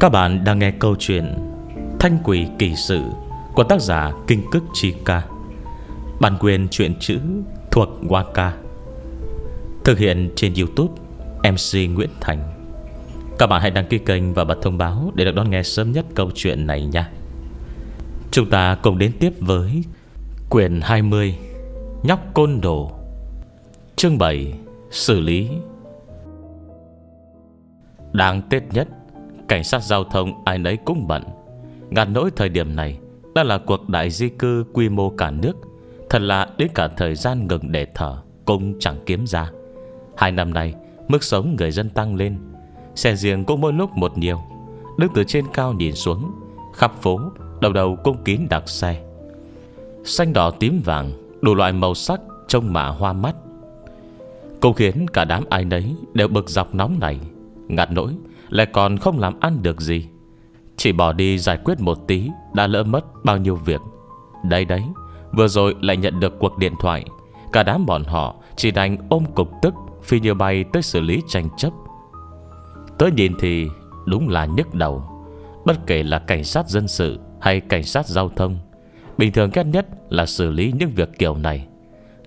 Các bạn đang nghe câu chuyện Thanh quỷ kỳ sự Của tác giả Kinh Cức Chi Ca. Bản quyền truyện chữ thuộc Waka Thực hiện trên Youtube MC Nguyễn Thành. Các bạn hãy đăng ký kênh và bật thông báo Để được đón nghe sớm nhất câu chuyện này nha. Chúng ta cùng đến tiếp với Quyển 20 Nhóc Côn Đồ. Chương 7 Xử lý. Đáng tết nhất Cảnh sát giao thông ai nấy cũng bận. Ngàn nỗi thời điểm này, Đã là cuộc đại di cư quy mô cả nước. Thật là đến cả thời gian ngừng để thở Cũng chẳng kiếm ra. Hai năm nay, Mức sống người dân tăng lên. Xe riêng cũng mỗi lúc một nhiều. Đứng từ trên cao nhìn xuống, Khắp phố, Đầu đầu cung kín đặc xe. Xanh đỏ tím vàng, Đủ loại màu sắc trông mà hoa mắt. Cũng khiến cả đám ai nấy Đều bực dọc nóng này. Ngạt nỗi lại còn không làm ăn được gì. Chỉ bỏ đi giải quyết một tí, Đã lỡ mất bao nhiêu việc. Đây đấy, Vừa rồi lại nhận được cuộc điện thoại. Cả đám bọn họ chỉ đành ôm cục tức, Phi như bay tới xử lý tranh chấp. Tới nhìn thì Đúng là nhức đầu. Bất kể là cảnh sát dân sự Hay cảnh sát giao thông, Bình thường ghét nhất là xử lý những việc kiểu này.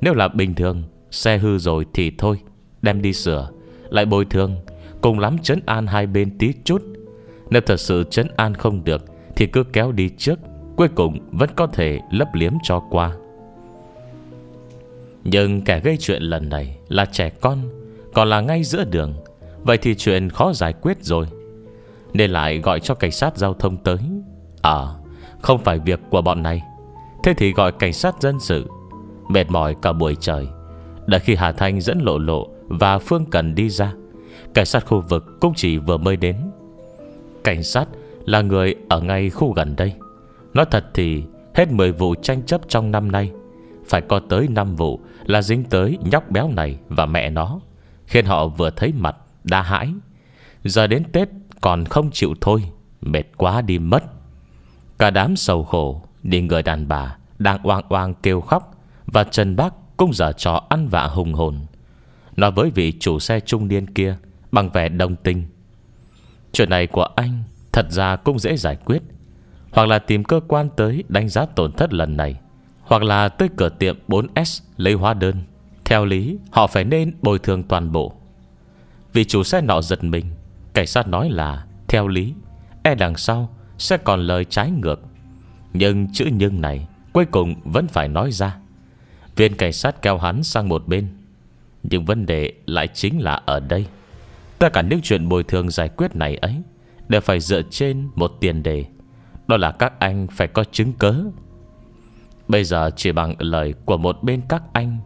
Nếu là bình thường, Xe hư rồi thì thôi, Đem đi sửa, Lại bồi thường. Cùng lắm chấn an hai bên tí chút. Nếu thật sự chấn an không được, Thì cứ kéo đi trước, Cuối cùng vẫn có thể lấp liếm cho qua. Nhưng kẻ gây chuyện lần này Là trẻ con, Còn là ngay giữa đường, Vậy thì chuyện khó giải quyết rồi. Nên lại gọi cho cảnh sát giao thông tới. À Không phải việc của bọn này. Thế thì gọi cảnh sát dân sự. Mệt mỏi cả buổi trời Đã khi Hà Thanh dẫn lộ lộ Và Phương Cần đi ra Cảnh sát khu vực cũng chỉ vừa mới đến. Cảnh sát là người ở ngay khu gần đây. Nói thật thì, Hết 10 vụ tranh chấp trong năm nay, Phải có tới 5 vụ Là dính tới nhóc béo này và mẹ nó, Khiến họ vừa thấy mặt Đã hãi. Giờ đến Tết còn không chịu thôi, Mệt quá đi mất. Cả đám sầu khổ, Đi người đàn bà Đang oang oang kêu khóc Và Trần Bác cũng giờ trò ăn vạ hùng hồn. Nói với vị chủ xe trung niên kia Bằng vẻ đồng tình. Chuyện này của anh Thật ra cũng dễ giải quyết. Hoặc là tìm cơ quan tới đánh giá tổn thất lần này. Hoặc là tới cửa tiệm 4S lấy hóa đơn. Theo lý, họ phải nên bồi thường toàn bộ. Vì chủ xe nọ giật mình, Cảnh sát nói là, Theo lý E đằng sau sẽ còn lời trái ngược. Nhưng chữ nhưng này Cuối cùng vẫn phải nói ra. Viên cảnh sát kéo hắn sang một bên. Nhưng vấn đề lại chính là ở đây. Tất cả những chuyện bồi thường giải quyết này ấy Đều phải dựa trên một tiền đề. Đó là các anh phải có chứng cớ Bây giờ chỉ bằng lời của một bên các anh.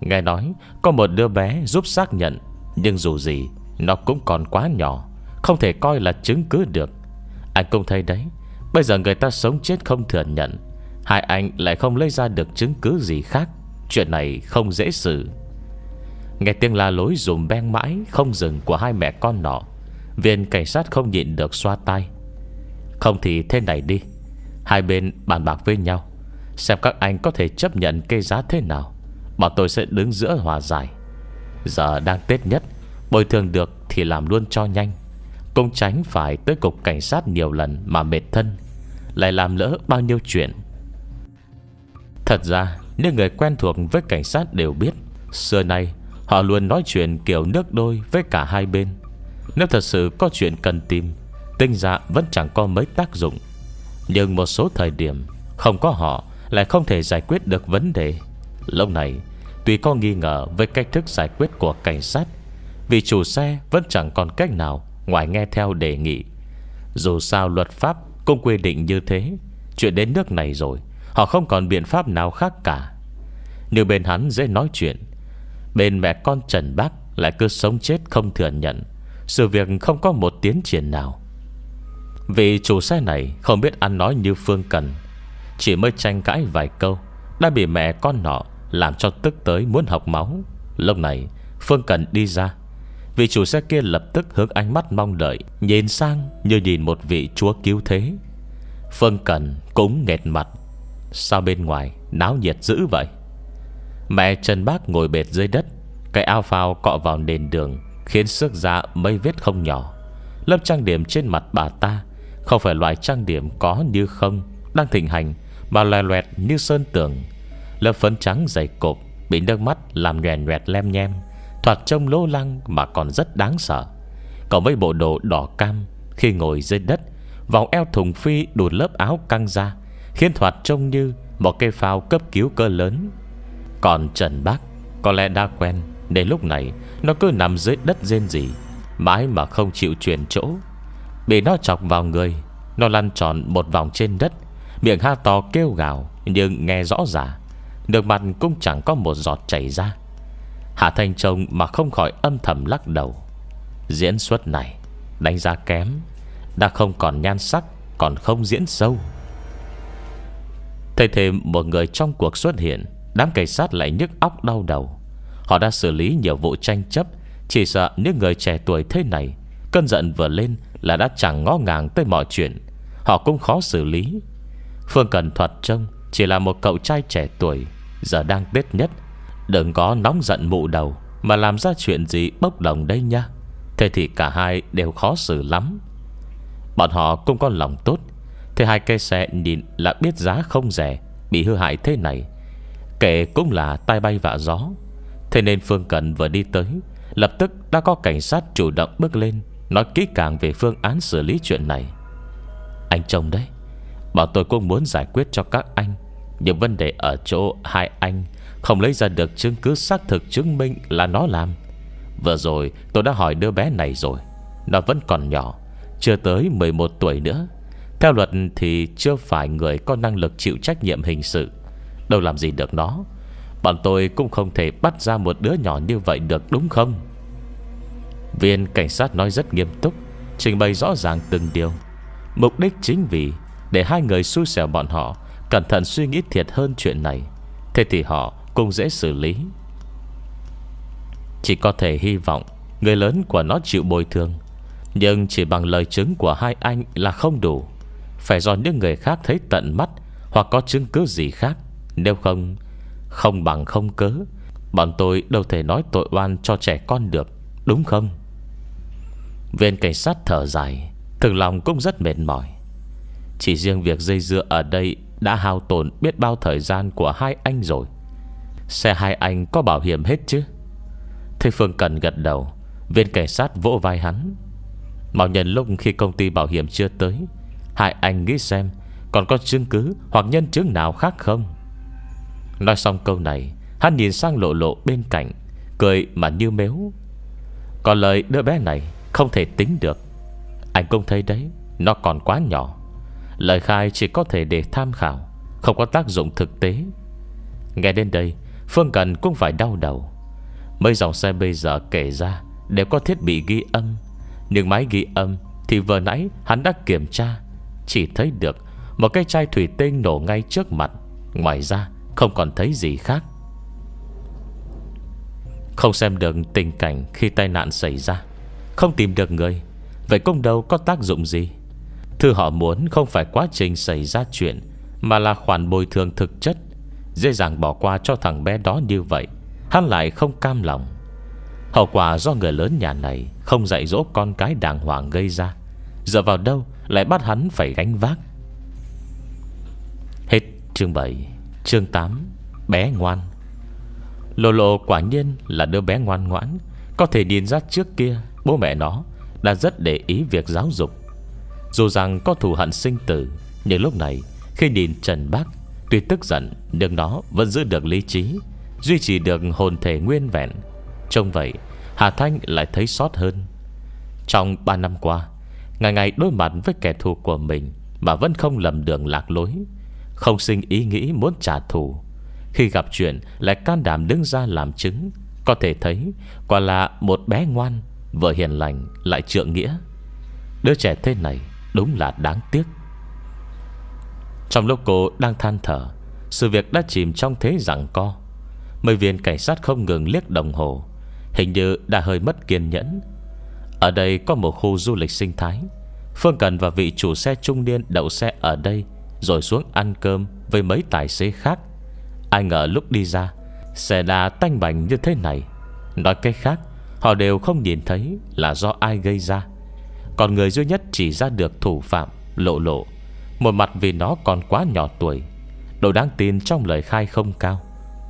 Nghe nói Có một đứa bé giúp xác nhận, Nhưng dù gì, Nó cũng còn quá nhỏ, Không thể coi là chứng cứ được. Anh cũng thấy đấy, Bây giờ người ta sống chết không thừa nhận, Hai anh lại không lấy ra được chứng cứ gì khác. Chuyện này không dễ xử. Nghe tiếng la lối dùm beng mãi, Không dừng của hai mẹ con nọ. Viên cảnh sát không nhịn được xoa tay. Không thì thế này đi. Hai bên bàn bạc với nhau. Xem các anh có thể chấp nhận cây giá thế nào. Bọn tôi sẽ đứng giữa hòa giải. Giờ đang Tết nhất, Bồi thường được thì làm luôn cho nhanh. Cũng tránh phải tới cục cảnh sát nhiều lần Mà mệt thân. Lại làm lỡ bao nhiêu chuyện. Thật ra, Những người quen thuộc với cảnh sát đều biết, Xưa nay Họ luôn nói chuyện kiểu nước đôi với cả hai bên. Nếu thật sự có chuyện cần tìm Tinh dạ vẫn chẳng có mấy tác dụng. Nhưng một số thời điểm, Không có họ, Lại không thể giải quyết được vấn đề. Lúc này, Tuy có nghi ngờ với cách thức giải quyết của cảnh sát, Vì chủ xe vẫn chẳng còn cách nào Ngoài nghe theo đề nghị. Dù sao luật pháp cũng quy định như thế, Chuyện đến nước này rồi, Họ không còn biện pháp nào khác cả. Như bên hắn dễ nói chuyện Bên mẹ con Trần Bác Lại cứ sống chết không thừa nhận. Sự việc không có một tiến triển nào. Vì chủ xe này Không biết ăn nói như Phương Cần, Chỉ mới tranh cãi vài câu Đã bị mẹ con nọ Làm cho tức tới muốn học máu. Lúc này, Phương Cần đi ra Vị chủ xe kia lập tức hướng ánh mắt mong đợi, Nhìn sang như nhìn một vị chúa cứu thế. Phương Cần cũng nghẹt mặt. Sao bên ngoài náo nhiệt dữ vậy? Mẹ Trần Bác ngồi bệt dưới đất, Cái ao phao cọ vào nền đường, Khiến sức ra mấy vết không nhỏ. Lớp trang điểm trên mặt bà ta Không phải loại trang điểm có như không, Đang thịnh hành Mà loè loẹt như sơn tường. Lớp phấn trắng dày cộp Bị nước mắt làm nhòe nhoẹt lem nhem, Thoạt trông lô lăng mà còn rất đáng sợ. Còn với bộ đồ đỏ cam Khi ngồi dưới đất, Vòng eo thùng phi đùn lớp áo căng ra, Khiến thoạt trông như Một cây phao cấp cứu cơ lớn. Còn Trần Bác Có lẽ đã quen, Nên lúc này Nó cứ nằm dưới đất rên rỉ, Mãi mà không chịu chuyển chỗ. Bị nó chọc vào người, Nó lăn tròn một vòng trên đất, Miệng ha to kêu gào, Nhưng nghe rõ ràng, Nước mặt cũng chẳng có một giọt chảy ra. Hạ Thanh Trông mà không khỏi âm thầm lắc đầu. Diễn xuất này, Đánh giá kém, Đã không còn nhan sắc, Còn không diễn sâu. Thầy thêm một người trong cuộc xuất hiện Đám cảnh sát lại nhức óc đau đầu. Họ đã xử lý nhiều vụ tranh chấp, Chỉ sợ những người trẻ tuổi thế này, Cơn giận vừa lên là đã chẳng ngó ngàng tới mọi chuyện. Họ cũng khó xử lý. Phương Cần thuật trông Chỉ là một cậu trai trẻ tuổi, Giờ đang tết nhất. Đừng có nóng giận mụ đầu, Mà làm ra chuyện gì bốc đồng đây nha. Thế thì cả hai đều khó xử lắm. Bọn họ cũng có lòng tốt, Thế hai cây xe nhìn là biết giá không rẻ, Bị hư hại thế này. Kể cũng là tai bay vạ gió. Thế nên Phương Cần vừa đi tới, Lập tức đã có cảnh sát chủ động bước lên, Nói kỹ càng về phương án xử lý chuyện này. Anh chồng đấy, Bảo tôi cũng muốn giải quyết cho các anh, Nhưng vấn đề ở chỗ hai anh Không lấy ra được chứng cứ xác thực chứng minh là nó làm. Vừa rồi tôi đã hỏi đứa bé này rồi, Nó vẫn còn nhỏ, Chưa tới 11 tuổi nữa. Theo luật thì chưa phải người có năng lực chịu trách nhiệm hình sự. Đâu làm gì được nó. Bọn tôi cũng không thể bắt ra một đứa nhỏ như vậy được, đúng không? Viên cảnh sát nói rất nghiêm túc, Trình bày rõ ràng từng điều. Mục đích chính vì Để hai người xui xẻo bọn họ Cẩn thận suy nghĩ thiệt hơn chuyện này, Thế thì họ cũng dễ xử lý. Chỉ có thể hy vọng Người lớn của nó chịu bồi thường, Nhưng chỉ bằng lời chứng của hai anh là không đủ. Phải do những người khác thấy tận mắt Hoặc có chứng cứ gì khác. Nếu không Không bằng không cớ. Bọn tôi đâu thể nói tội oan cho trẻ con được, Đúng không? Viên cảnh sát thở dài Thường lòng cũng rất mệt mỏi. Chỉ riêng việc dây dưa ở đây Đã hao tổn biết bao thời gian của hai anh rồi. Xe hai anh có bảo hiểm hết chứ? Thế Phương Cần gật đầu, Viên cảnh sát vỗ vai hắn. Bảo nhận lúc khi công ty bảo hiểm chưa tới, Hai anh nghĩ xem Còn có chứng cứ hoặc nhân chứng nào khác không? Nói xong câu này, Hắn nhìn sang lộ lộ bên cạnh, Cười mà như mếu. Còn lời đứa bé này Không thể tính được. Anh cũng thấy đấy, Nó còn quá nhỏ. Lời khai chỉ có thể để tham khảo, Không có tác dụng thực tế. Nghe đến đây, Phương Cần cũng phải đau đầu. Mấy dòng xe bây giờ kể ra Đều có thiết bị ghi âm, Nhưng máy ghi âm Thì vừa nãy hắn đã kiểm tra, Chỉ thấy được Một cái chai thủy tinh nổ ngay trước mặt. Ngoài ra không còn thấy gì khác. Không xem được tình cảnh Khi tai nạn xảy ra. Không tìm được người. Vậy công đâu có tác dụng gì. Thư họ muốn không phải quá trình xảy ra chuyện, Mà là khoản bồi thường thực chất. Dễ dàng bỏ qua cho thằng bé đó như vậy. Hắn lại không cam lòng. Hậu quả do người lớn nhà này Không dạy dỗ con cái đàng hoàng gây ra. Giờ vào đâu Lại bắt hắn phải gánh vác? Hết chương 7 Chương 8 Bé ngoan. Lô lô quả nhiên là đứa bé ngoan ngoãn. Có thể nhìn ra trước kia, Bố mẹ nó đã rất để ý việc giáo dục. Dù rằng có thù hận sinh tử, Nhưng lúc này, Khi nhìn Trần Bác, Tuy tức giận, Nhưng nó vẫn giữ được lý trí, Duy trì được hồn thể nguyên vẹn. Trông vậy, Hà Thanh lại thấy sót hơn. Trong 3 năm qua, Ngày ngày đối mặt với kẻ thù của mình Mà vẫn không lầm đường lạc lối không sinh ý nghĩ muốn trả thù. Khi gặp chuyện, Lại can đảm đứng ra làm chứng. Có thể thấy, Quả là một bé ngoan vợ hiền lành, lại trượng nghĩa. Đứa trẻ thế này đúng là đáng tiếc. Trong lúc cô đang than thở, Sự việc đã chìm trong thế rằng co. Mấy viên cảnh sát không ngừng liếc đồng hồ, Hình như đã hơi mất kiên nhẫn. Ở đây có một khu du lịch sinh thái. Phương Cần và vị chủ xe trung niên đậu xe ở đây rồi xuống ăn cơm với mấy tài xế khác. Ai ngờ lúc đi ra, Xe đà tanh bành như thế này. Nói cách khác, Họ đều không nhìn thấy là do ai gây ra. Còn người duy nhất chỉ ra được thủ phạm, Lộ lộ. Một mặt vì nó còn quá nhỏ tuổi. Độ đáng tin trong lời khai không cao.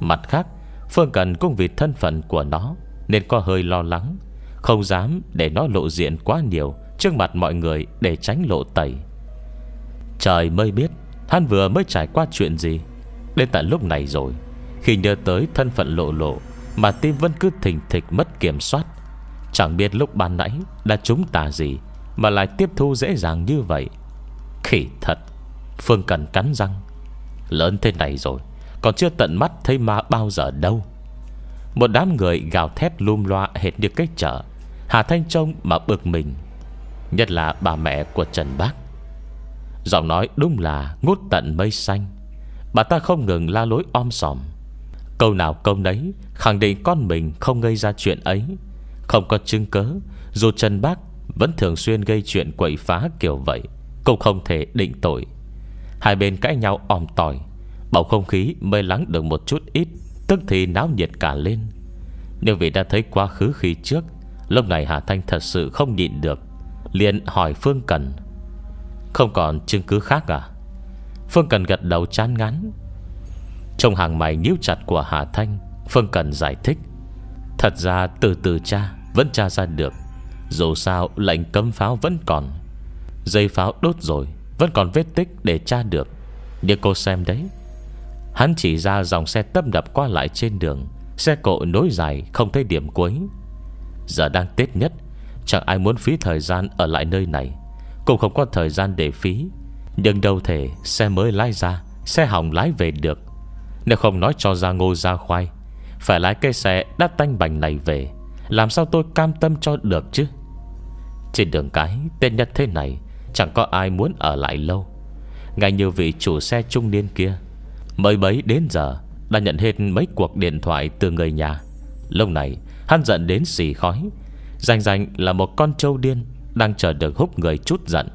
Mặt khác, Phương Cần cũng vì thân phận của nó Nên có hơi lo lắng. Không dám để nó lộ diện quá nhiều Trước mặt mọi người để tránh lộ tẩy. Trời mới biết Hắn vừa mới trải qua chuyện gì? Đến tận lúc này rồi, Khi nhớ tới thân phận lộ lộ Mà tim vẫn cứ thình thịch mất kiểm soát, Chẳng biết lúc ban nãy Đã chúng ta gì Mà lại tiếp thu dễ dàng như vậy. Khỉ thật, Phương Cần cắn răng. Lớn thế này rồi, Còn chưa tận mắt thấy ma bao giờ đâu. Một đám người gào thét lum loa Hệt như cách chợ, Hà Thanh Trông mà bực mình. Nhất là bà mẹ của Trần Bác. Giọng nói đúng là ngút tận mây xanh. Bà ta không ngừng la lối om sòm. Câu nào câu nấy, Khẳng định con mình không gây ra chuyện ấy. Không có chứng cớ Dù Trần Bác vẫn thường xuyên gây chuyện quậy phá kiểu vậy, Cũng không thể định tội. Hai bên cãi nhau om tỏi, Bầu không khí mới lắng được một chút ít, Tức thì náo nhiệt cả lên. Nhưng vì đã thấy quá khứ khi trước, Lúc này Hà Thanh thật sự không nhịn được, liền hỏi Phương Cần. Không còn chứng cứ khác à? Phương Cần gật đầu chán ngán. Trong hàng mày nhíu chặt của Hà Thanh, Phương Cần giải thích. Thật ra từ từ cha Vẫn tra ra được. Dù sao, lệnh cấm pháo vẫn còn. Dây pháo đốt rồi, Vẫn còn vết tích để tra được. Để cô xem đấy. Hắn chỉ ra dòng xe tấp đập qua lại trên đường. Xe cộ nối dài, không thấy điểm cuối. Giờ đang Tết nhất, Chẳng ai muốn phí thời gian ở lại nơi này. Cũng không có thời gian để phí. Nhưng đâu thể xe mới lái ra, Xe hỏng lái về được. Nếu không nói cho ra ngô ra khoai, Phải lái cây xe đắt tanh bành này về, Làm sao tôi cam tâm cho được chứ? Trên đường cái, Tên nhất thế này Chẳng có ai muốn ở lại lâu. Ngay như vị chủ xe trung niên kia, Mới bấy đến giờ, Đã nhận hết mấy cuộc điện thoại từ người nhà. Lâu này, hắn giận đến xì khói Danh danh là một con trâu điên. Đang chờ được hút người chút giận.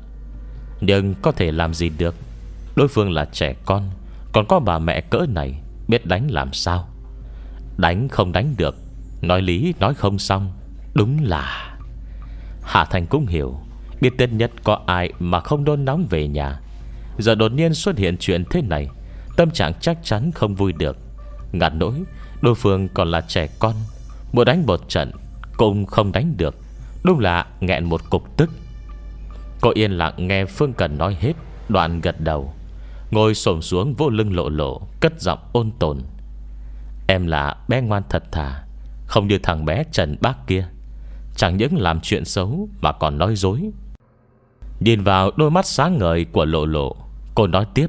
Nhưng có thể làm gì được? Đối phương là trẻ con, Còn có bà mẹ cỡ này, Biết đánh làm sao? Đánh không đánh được, Nói lý, nói không xong, Đúng là Hà Thành cũng hiểu, Biết tết nhất có ai mà không đôn nóng về nhà. Giờ đột nhiên xuất hiện chuyện thế này, Tâm trạng chắc chắn không vui được. Ngặt nỗi, Đối phương còn là trẻ con, Muốn đánh một trận cũng không đánh được. Đúng là nghẹn một cục tức. Cô yên lặng nghe Phương Cần nói hết, Đoạn gật đầu. Ngồi xổm xuống vô lưng lộ lộ, Cất giọng ôn tồn. Em là bé ngoan thật thà, Không như thằng bé Trần Bác kia. Chẳng những làm chuyện xấu Mà còn nói dối. Nhìn vào đôi mắt sáng ngời của lộ lộ, Cô nói tiếp.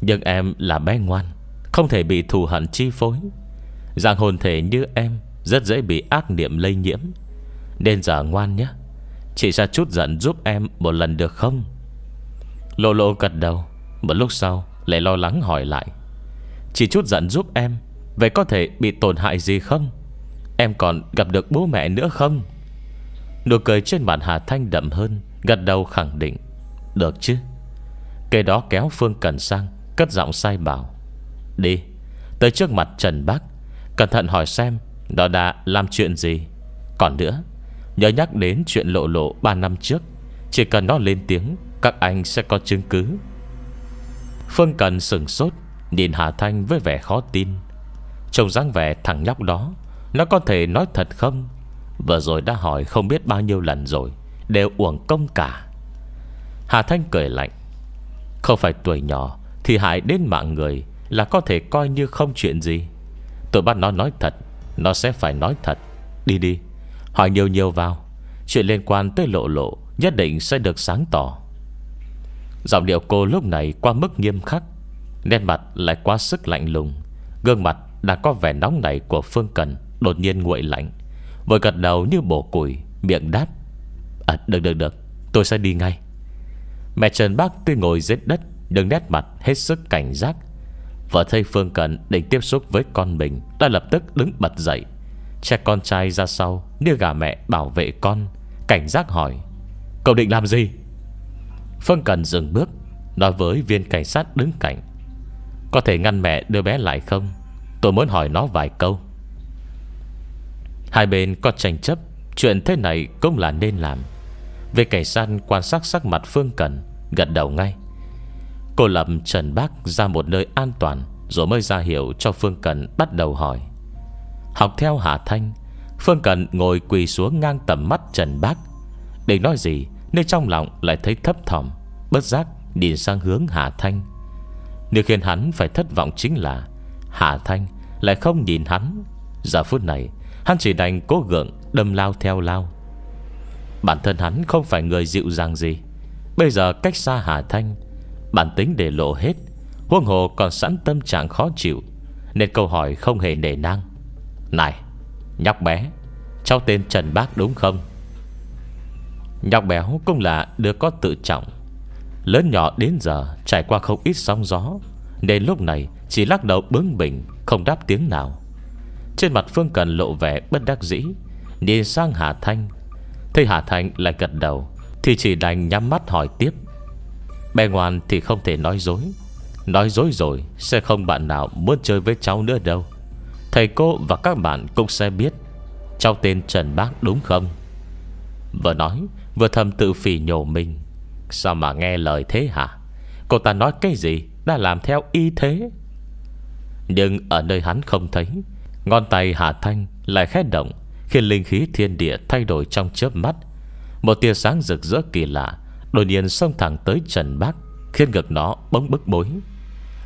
Nhưng em là bé ngoan, Không thể bị thù hận chi phối. Giang hồn thể như em rất dễ bị ác niệm lây nhiễm. Nên giờ ngoan nhé. Chị ra chút giận giúp em một lần được không? Lô lô gật đầu. Một lúc sau, lại lo lắng hỏi lại. Chỉ chút giận giúp em, Vậy có thể bị tổn hại gì không? Em còn gặp được bố mẹ nữa không? Nụ cười trên mặt Hà Thanh đậm hơn, Gật đầu khẳng định. Được chứ. Cây đó kéo Phương Cần sang, Cất giọng sai bảo. Đi, Tới trước mặt Trần Bác, Cẩn thận hỏi xem nó đã làm chuyện gì? Còn nữa Nhớ nhắc đến chuyện lộ lộ 3 năm trước. Chỉ cần nó lên tiếng, Các anh sẽ có chứng cứ. Phương Cần sừng sốt, Nhìn Hà Thanh với vẻ khó tin. Trông dáng vẻ thằng nhóc đó, Nó có thể nói thật không? Vừa rồi đã hỏi không biết bao nhiêu lần rồi, Đều uổng công cả. Hà Thanh cười lạnh. Không phải tuổi nhỏ Thì hại đến mạng người Là có thể coi như không chuyện gì. Tôi bắt nó nói thật, nó sẽ phải nói thật. Đi đi. Hỏi nhiều nhiều vào. Chuyện liên quan tới lộ lộ Nhất định sẽ được sáng tỏ. Giọng điệu cô lúc này qua mức nghiêm khắc, Nét mặt lại quá sức lạnh lùng. Gương mặt đã có vẻ nóng nảy của Phương Cần Đột nhiên nguội lạnh, Vừa gật đầu như bổ củi, Miệng đáp À được được được, Tôi sẽ đi ngay. Mẹ Trần Bác tuy ngồi dưới đất, Nhưng nét mặt hết sức cảnh giác. Vợ thấy Phương Cần định tiếp xúc với con mình, Đã lập tức đứng bật dậy, Che con trai ra sau. Như gà mẹ bảo vệ con, Cảnh giác hỏi, Cậu định làm gì? Phương Cần dừng bước, Nói với viên cảnh sát đứng cạnh, Có thể ngăn mẹ đưa bé lại không? Tôi muốn hỏi nó vài câu. Hai bên có tranh chấp, Chuyện thế này cũng là nên làm. Về cảnh sát quan sát sắc mặt Phương Cần, Gật đầu ngay. Cô lập Trần Bác ra một nơi an toàn, Rồi mới ra hiệu cho Phương Cần bắt đầu hỏi, Học theo Hà Thanh Phương Cần ngồi quỳ xuống ngang tầm mắt Trần Bác. Định nói gì Nên trong lòng lại thấy thấp thỏm Bất giác nhìn sang hướng Hà Thanh. Điều khiến hắn phải thất vọng chính là Hà Thanh lại không nhìn hắn. Giờ phút này, Hắn chỉ đành cố gượng đâm lao theo lao. Bản thân hắn không phải người dịu dàng gì. Bây giờ cách xa Hà Thanh, Bản tính để lộ hết Huông hồ còn sẵn tâm trạng khó chịu, Nên câu hỏi không hề nề nang. Này Nhóc bé, Cháu tên Trần Bác đúng không? Nhóc béo cũng là đứa có tự trọng. Lớn nhỏ đến giờ Trải qua không ít sóng gió, Nên lúc này chỉ lắc đầu bướng bỉnh, Không đáp tiếng nào. Trên mặt Phương Cần lộ vẻ bất đắc dĩ, Nhìn sang Hà Thanh. Thấy Hà Thanh lại gật đầu, Thì chỉ đành nhắm mắt hỏi tiếp. Bè ngoan thì không thể nói dối. Nói dối rồi, Sẽ không bạn nào muốn chơi với cháu nữa đâu. Thầy cô và các bạn cũng sẽ biết Cháu tên Trần Bác đúng không? Vừa nói, Vừa thầm tự phỉ nhổ mình. Sao mà nghe lời thế hả? Cô ta nói cái gì Đã làm theo y thế? Nhưng ở nơi hắn không thấy, Ngón tay Hà Thanh lại khét động, Khiến linh khí thiên địa thay đổi trong chớp mắt. Một tia sáng rực rỡ kỳ lạ Đột nhiên xông thẳng tới Trần Bác, Khiến ngực nó bỗng bức bối.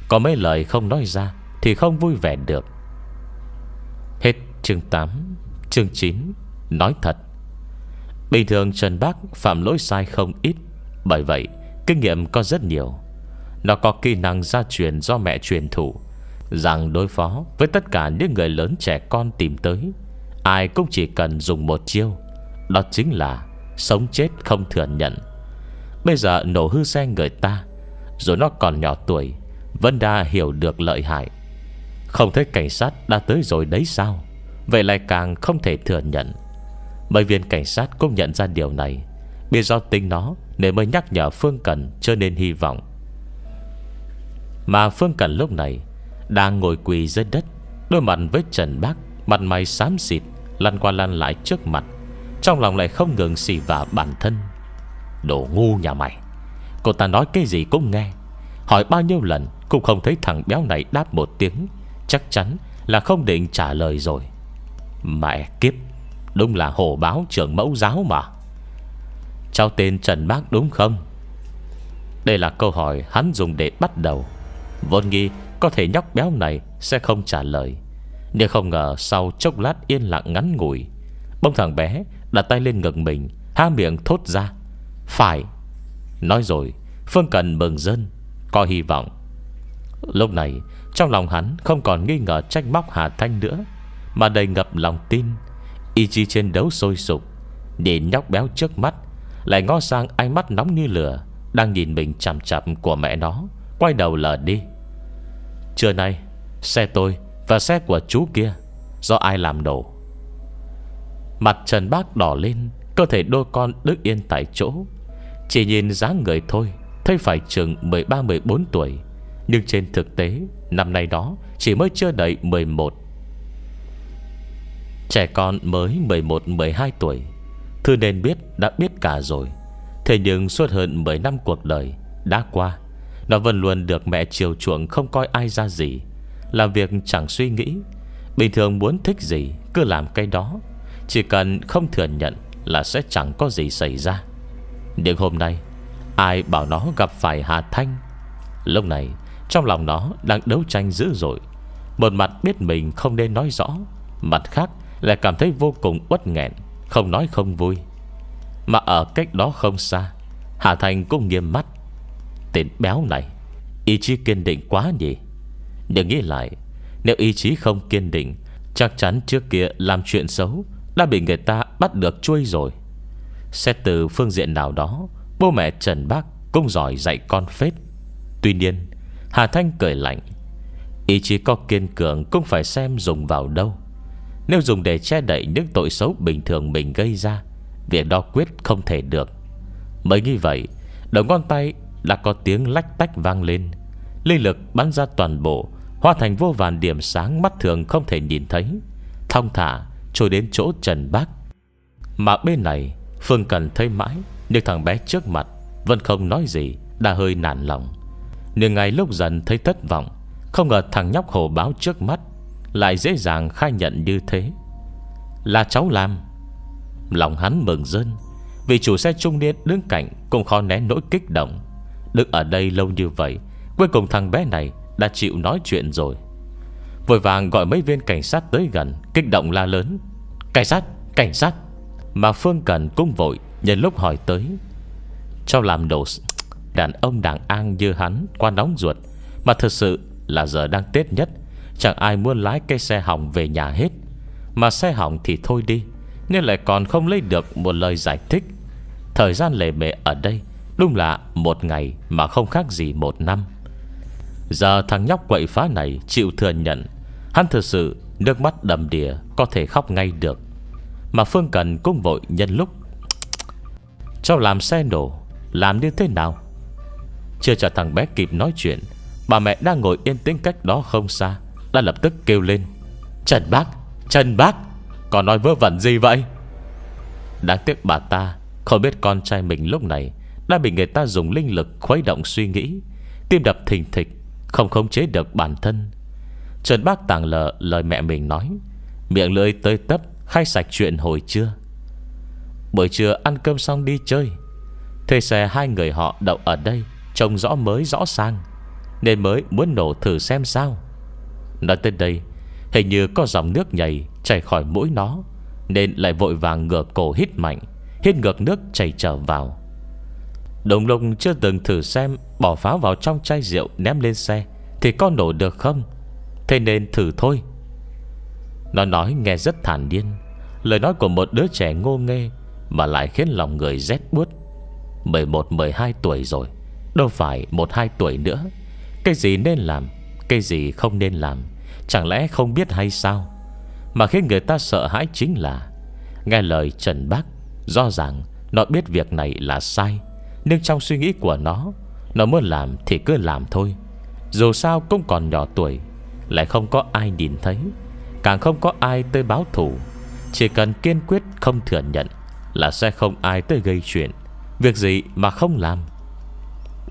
Có mấy lời không nói ra Thì không vui vẻ được chương 8 Chương 9 Nói thật. Bình thường Trần Bác phạm lỗi sai không ít. Bởi vậy, kinh nghiệm có rất nhiều. Nó có kỹ năng gia truyền do mẹ truyền thụ, Rằng đối phó với tất cả những người lớn trẻ con tìm tới, Ai cũng chỉ cần dùng một chiêu, Đó chính là Sống chết không thừa nhận. Bây giờ nổ hư xe người ta Rồi nó còn nhỏ tuổi Vân Đa hiểu được lợi hại. Không thấy cảnh sát đã tới rồi đấy sao? Vậy lại càng không thể thừa nhận. Mấy viên cảnh sát cũng nhận ra điều này. Biết do tính nó Nên mới nhắc nhở Phương Cần Cho nên hy vọng. Mà Phương Cần lúc này Đang ngồi quỳ dưới đất Đôi mặt với Trần Bác, Mặt mày xám xịt, Lăn qua lăn lại trước mặt, Trong lòng lại không ngừng xì vào bản thân. Đồ ngu nhà mày, Cô ta nói cái gì cũng nghe. Hỏi bao nhiêu lần Cũng không thấy thằng béo này đáp một tiếng, Chắc chắn là không định trả lời rồi. Mẹ kiếp, Đúng là hồ báo trưởng mẫu giáo mà. Cháu tên Trần Bác đúng không? Đây là câu hỏi hắn dùng để bắt đầu. Vốn nghi có thể nhóc béo này Sẽ không trả lời. Nhưng không ngờ sau chốc lát yên lặng ngắn ngủi, Bông thằng bé đặt tay lên ngực mình, Há miệng thốt ra, Phải. Nói rồi, Phương Cần mừng dân Có hy vọng. Lúc này, Trong lòng hắn không còn nghi ngờ trách móc Hà Thanh nữa. Mà đầy ngập lòng tin. Ý chí chiến đấu sôi sục Nhìn nhóc béo trước mắt, Lại ngó sang ánh mắt nóng như lửa, Đang nhìn mình chằm chằm của mẹ nó, Quay đầu lờ đi. Trưa nay, Xe tôi và xe của chú kia, Do ai làm đổ Mặt Trần Bác đỏ lên, Cơ thể đôi con đứng yên tại chỗ. Chỉ nhìn dáng người thôi, Thấy phải chừng 13-14 tuổi. Nhưng trên thực tế, Năm nay đó chỉ mới chưa đầy 11 Trẻ con mới 11-12 tuổi, Thư nên biết đã biết cả rồi. Thế nhưng suốt hơn 10 năm cuộc đời Đã qua, Nó vẫn luôn được mẹ chiều chuộng không coi ai ra gì. Làm việc chẳng suy nghĩ, Bình thường muốn thích gì Cứ làm cái đó. Chỉ cần không thừa nhận Là sẽ chẳng có gì xảy ra. Nhưng hôm nay, Ai bảo nó gặp phải Hà Thanh? Lúc này, Trong lòng nó đang đấu tranh dữ dội. Một mặt biết mình không nên nói rõ, Mặt khác lại cảm thấy vô cùng uất nghẹn, Không nói không vui. Mà ở cách đó không xa, Hà Thành cũng nghiêm mắt. Tên béo này, Ý chí kiên định quá nhỉ. Để nghĩ lại, Nếu ý chí không kiên định, Chắc chắn trước kia làm chuyện xấu Đã bị người ta bắt được chui rồi. Xét từ phương diện nào đó, Bố mẹ Trần Bác cũng giỏi dạy con phết. Tuy nhiên, Hà Thanh cười lạnh, Ý chí có kiên cường cũng phải xem dùng vào đâu nếu dùng để che đậy những tội xấu bình thường mình gây ra, Việc đó quyết không thể được. Mới như vậy, Đầu ngón tay đã có tiếng lách tách vang lên. Linh lực bắn ra toàn bộ, Hóa thành vô vàn điểm sáng mắt thường không thể nhìn thấy. Thong thả, trôi đến chỗ Trần Bác. Mà bên này, Phương Cần thấy mãi, Nhưng thằng bé trước mặt Vẫn không nói gì, Đã hơi nản lòng. Nhưng ngày lúc dần thấy thất vọng, Không ngờ thằng nhóc hồ báo trước mắt lại dễ dàng khai nhận như thế. Là cháu làm Lòng hắn mừng rơn Vì chủ xe trung niên đứng cạnh Cũng khó nén nỗi kích động. Đứng ở đây lâu như vậy Cuối cùng thằng bé này đã chịu nói chuyện rồi. Vội vàng gọi mấy viên cảnh sát tới gần Kích động la lớn Cảnh sát, cảnh sát! Mà Phương Cần cũng vội Nhân lúc hỏi tới. Cháu làm đồ Đàn ông đàn an như hắn Qua nóng ruột Mà thật sự là giờ đang Tết nhất Chẳng ai muốn lái cây xe hỏng về nhà hết. Mà xe hỏng thì thôi đi, Nhưng lại còn không lấy được một lời giải thích. Thời gian lề mề ở đây, Đúng là một ngày Mà không khác gì một năm. Giờ thằng nhóc quậy phá này Chịu thừa nhận, Hắn thực sự nước mắt đầm đìa Có thể khóc ngay được. Mà Phương Cần cũng vội nhân lúc Cháu làm xe nổ, Làm như thế nào? Chưa cho thằng bé kịp nói chuyện, Bà mẹ đang ngồi yên tĩnh cách đó không xa. Đã lập tức kêu lên. Trần bác, Trần bác Còn nói vơ vẩn gì vậy? Đáng tiếc bà ta Không biết con trai mình lúc này Đã bị người ta dùng linh lực khuấy động suy nghĩ. Tim đập thình thịch Không khống chế được bản thân. Trần bác tàng lờ lời mẹ mình nói Miệng lưỡi tơi tấp Khai sạch chuyện hồi trưa? Buổi trưa ăn cơm xong đi chơi. Thuê xe hai người họ đậu ở đây Trông rõ mới rõ sang Nên mới muốn nổ thử xem sao. Nói tới đây, Hình như có dòng nước nhảy chảy khỏi mũi nó, Nên lại vội vàng ngửa cổ hít mạnh, Hít ngược nước chảy trở vào. Đồng lùng chưa từng thử xem Bỏ pháo vào trong chai rượu ném lên xe Thì có nổ được không? Thế nên thử thôi. Nó nói nghe rất thản nhiên, Lời nói của một đứa trẻ ngô nghê Mà lại khiến lòng người rét buốt. 11-12 tuổi rồi, Đâu phải 1-2 tuổi nữa. Cái gì nên làm? Cái gì không nên làm, Chẳng lẽ không biết hay sao? Mà khiến người ta sợ hãi chính là, Nghe lời Trần Bác Do rằng nó biết việc này là sai, Nhưng trong suy nghĩ của nó Nó muốn làm thì cứ làm thôi. Dù sao cũng còn nhỏ tuổi, Lại không có ai nhìn thấy, Càng không có ai tới báo thủ Chỉ cần kiên quyết không thừa nhận Là sẽ không ai tới gây chuyện, Việc gì mà không làm?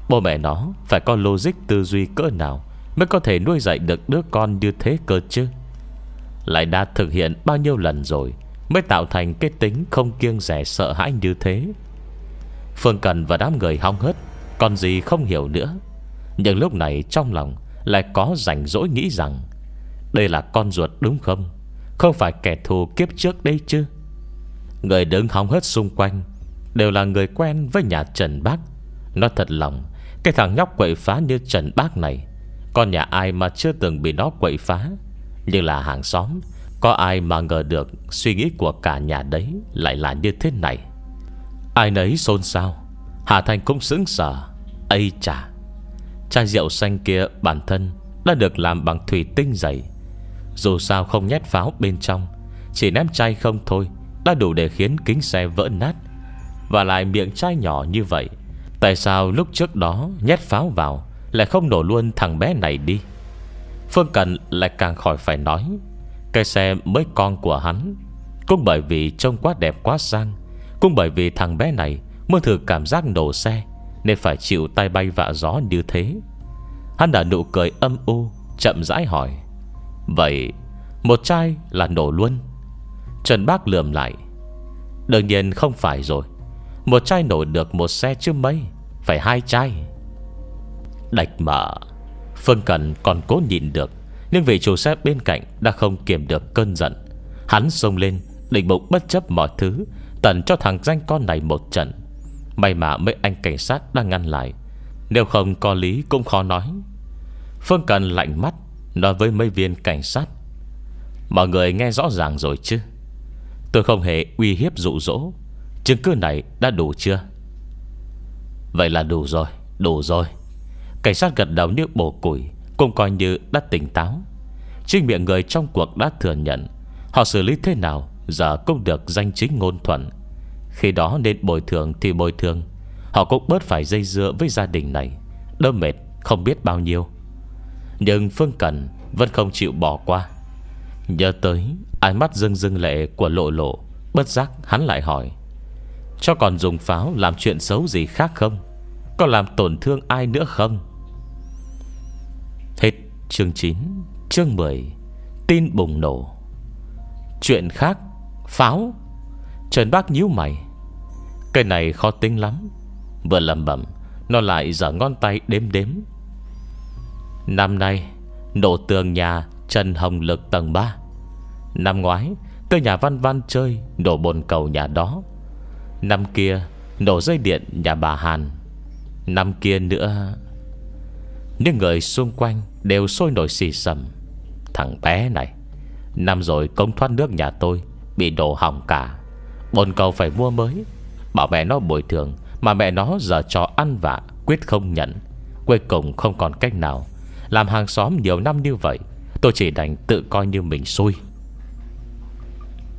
Bố mẹ nó phải có logic tư duy cỡ nào Mới có thể nuôi dạy được đứa con như thế cơ chứ? Lại đã thực hiện bao nhiêu lần rồi Mới tạo thành cái tính không kiêng rẻ sợ hãi như thế? Phương Cần và đám người hong hớt, Còn gì không hiểu nữa. Nhưng lúc này trong lòng Lại có rảnh rỗi nghĩ rằng, Đây là con ruột đúng không? Không phải kẻ thù kiếp trước đây chứ? Người đứng hóng hớt xung quanh Đều là người quen với nhà Trần Bác. Nó thật lòng, Cái thằng nhóc quậy phá như Trần Bác này con nhà ai mà chưa từng bị nó quậy phá. Như là hàng xóm, Có ai mà ngờ được Suy nghĩ của cả nhà đấy Lại là như thế này. Ai nấy xôn xao, Hà Thành cũng sững sờ, Ây chà. Chai rượu xanh kia bản thân Đã được làm bằng thủy tinh dày. Dù sao không nhét pháo bên trong, Chỉ ném chai không thôi Đã đủ để khiến kính xe vỡ nát. Và lại miệng chai nhỏ như vậy, Tại sao lúc trước đó Nhét pháo vào lại không nổ luôn thằng bé này đi. Phương Cần lại càng khỏi phải nói, Cái xe mới con của hắn. Cũng bởi vì trông quá đẹp quá sang, Cũng bởi vì thằng bé này Muốn thử cảm giác nổ xe, Nên phải chịu tay bay vạ gió như thế. Hắn đã nụ cười âm u, Chậm rãi hỏi, Vậy một chai là nổ luôn? Trần Bác lườm lại, Đương nhiên không phải rồi. Một chai nổ được một xe chứ mấy, Phải hai chai. Đạch mở Phương Cần còn cố nhịn được, Nhưng vị chủ xe bên cạnh Đã không kiềm được cơn giận, Hắn xông lên, Định bụng bất chấp mọi thứ, Tận cho thằng danh con này một trận. May mà mấy anh cảnh sát đang ngăn lại, Nếu không có lý cũng khó nói. Phương Cần lạnh mắt, Nói với mấy viên cảnh sát, Mọi người nghe rõ ràng rồi chứ? Tôi không hề uy hiếp dụ dỗ, Chứng cứ này đã đủ chưa? Vậy là đủ rồi Đủ rồi. Cảnh sát gật đầu như bổ củi, Cũng coi như đã tỉnh táo. Trinh miệng người trong cuộc đã thừa nhận, Họ xử lý thế nào Giờ cũng được danh chính ngôn thuận. Khi đó nên bồi thường thì bồi thường, Họ cũng bớt phải dây dưa với gia đình này, Đỡ mệt không biết bao nhiêu. Nhưng Phương Cần Vẫn không chịu bỏ qua. Nhớ tới ánh mắt dưng dưng lệ của lộ lộ, Bất giác hắn lại hỏi Cho còn dùng pháo làm chuyện xấu gì khác không? Có làm tổn thương ai nữa không? Hết chương 9 Chương 10 Tin bùng nổ. Chuyện khác, Pháo. Trần Bác nhíu mày. Cái này khó tính lắm. Vừa lầm bẩm, Nó lại giở ngón tay đếm đếm. Năm nay, Nổ tường nhà Trần Hồng Lực tầng 3 Năm ngoái Tới nhà văn văn chơi Nổ bồn cầu nhà đó. Năm kia, Nổ dây điện nhà bà Hàn. Năm kia nữa những người xung quanh Đều sôi nổi xì sầm Thằng bé này, Năm rồi công thoát nước nhà tôi, Bị đổ hỏng cả. Bồn cầu phải mua mới. Bảo mẹ nó bồi thường, Mà mẹ nó giờ cho ăn vạ, Quyết không nhận. Cuối cùng không còn cách nào. Làm hàng xóm nhiều năm như vậy, Tôi chỉ đành tự coi như mình xui.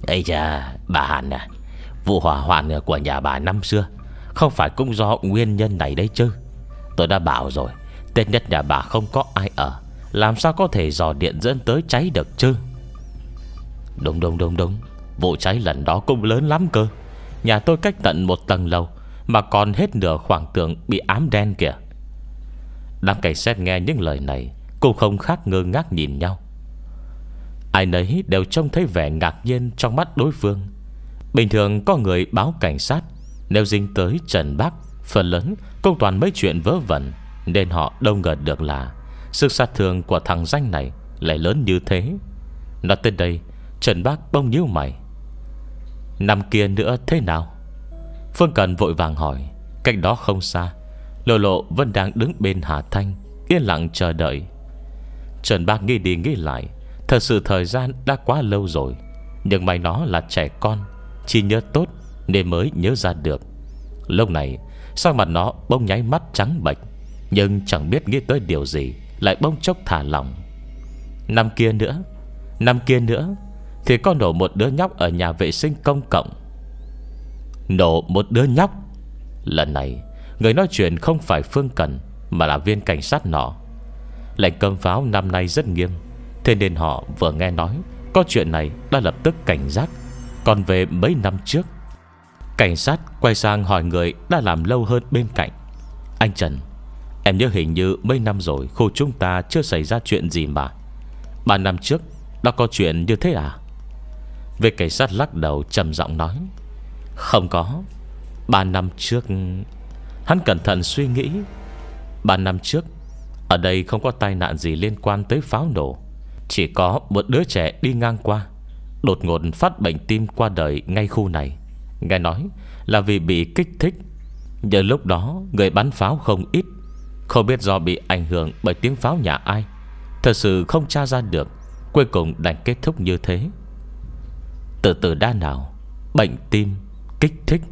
Ây cha Bà Hàn à Vụ hỏa hoạn của nhà bà năm xưa Không phải cũng do nguyên nhân này đấy chứ. Tôi đã bảo rồi Tết nhất nhà bà không có ai ở. Làm sao có thể dò điện dẫn tới cháy được chứ? Đúng đúng đúng đúng. Vụ cháy lần đó cũng lớn lắm cơ. Nhà tôi cách tận một tầng lầu, Mà còn hết nửa khoảng tường bị ám đen kìa. Đám cảnh sát nghe những lời này, Cũng không khác ngơ ngác nhìn nhau. Ai nấy đều trông thấy vẻ ngạc nhiên Trong mắt đối phương. Bình thường có người báo cảnh sát, Nếu dính tới Trần Bắc Phần lớn công toàn mấy chuyện vớ vẩn. Nên họ đâu ngờ được là Sức sát thương của thằng danh này Lại lớn như thế. Nói tới đây, Trần Bác bông nhíu mày. Năm kia nữa thế nào? Phương Cần vội vàng hỏi. Cách đó không xa, Lộ lộ vẫn đang đứng bên Hà Thanh, Yên lặng chờ đợi. Trần Bác nghĩ đi nghĩ lại, Thật sự thời gian đã quá lâu rồi. Nhưng may nó là trẻ con, Chỉ nhớ tốt nên mới nhớ ra được. Lúc này Sao mặt nó bông nháy mắt trắng bệch. Nhưng chẳng biết nghĩ tới điều gì, Lại bông chốc thả lòng Năm kia nữa, Năm kia nữa, Thì có nổ một đứa nhóc ở nhà vệ sinh công cộng. Nổ một đứa nhóc? Lần này, Người nói chuyện không phải Phương Cần, Mà là viên cảnh sát nọ. Lệnh cấm pháo năm nay rất nghiêm, Thế nên họ vừa nghe nói, Có chuyện này đã lập tức cảnh giác. Còn về mấy năm trước, Cảnh sát quay sang hỏi người Đã làm lâu hơn bên cạnh. Anh Trần Em nhớ hình như mấy năm rồi Khu chúng ta chưa xảy ra chuyện gì mà. Ba năm trước, Đã có chuyện như thế à? Về cảnh sát lắc đầu trầm giọng nói. Không có. Ba năm trước, Hắn cẩn thận suy nghĩ. Ba năm trước, Ở đây không có tai nạn gì liên quan tới pháo nổ. Chỉ có một đứa trẻ đi ngang qua, Đột ngột phát bệnh tim qua đời ngay khu này. Nghe nói là vì bị kích thích. Giờ lúc đó, người bắn pháo không ít. Không biết do bị ảnh hưởng bởi tiếng pháo nhà ai, Thật sự không tra ra được Cuối cùng đành kết thúc như thế. Từ từ đa nào, Bệnh tim, Kích thích.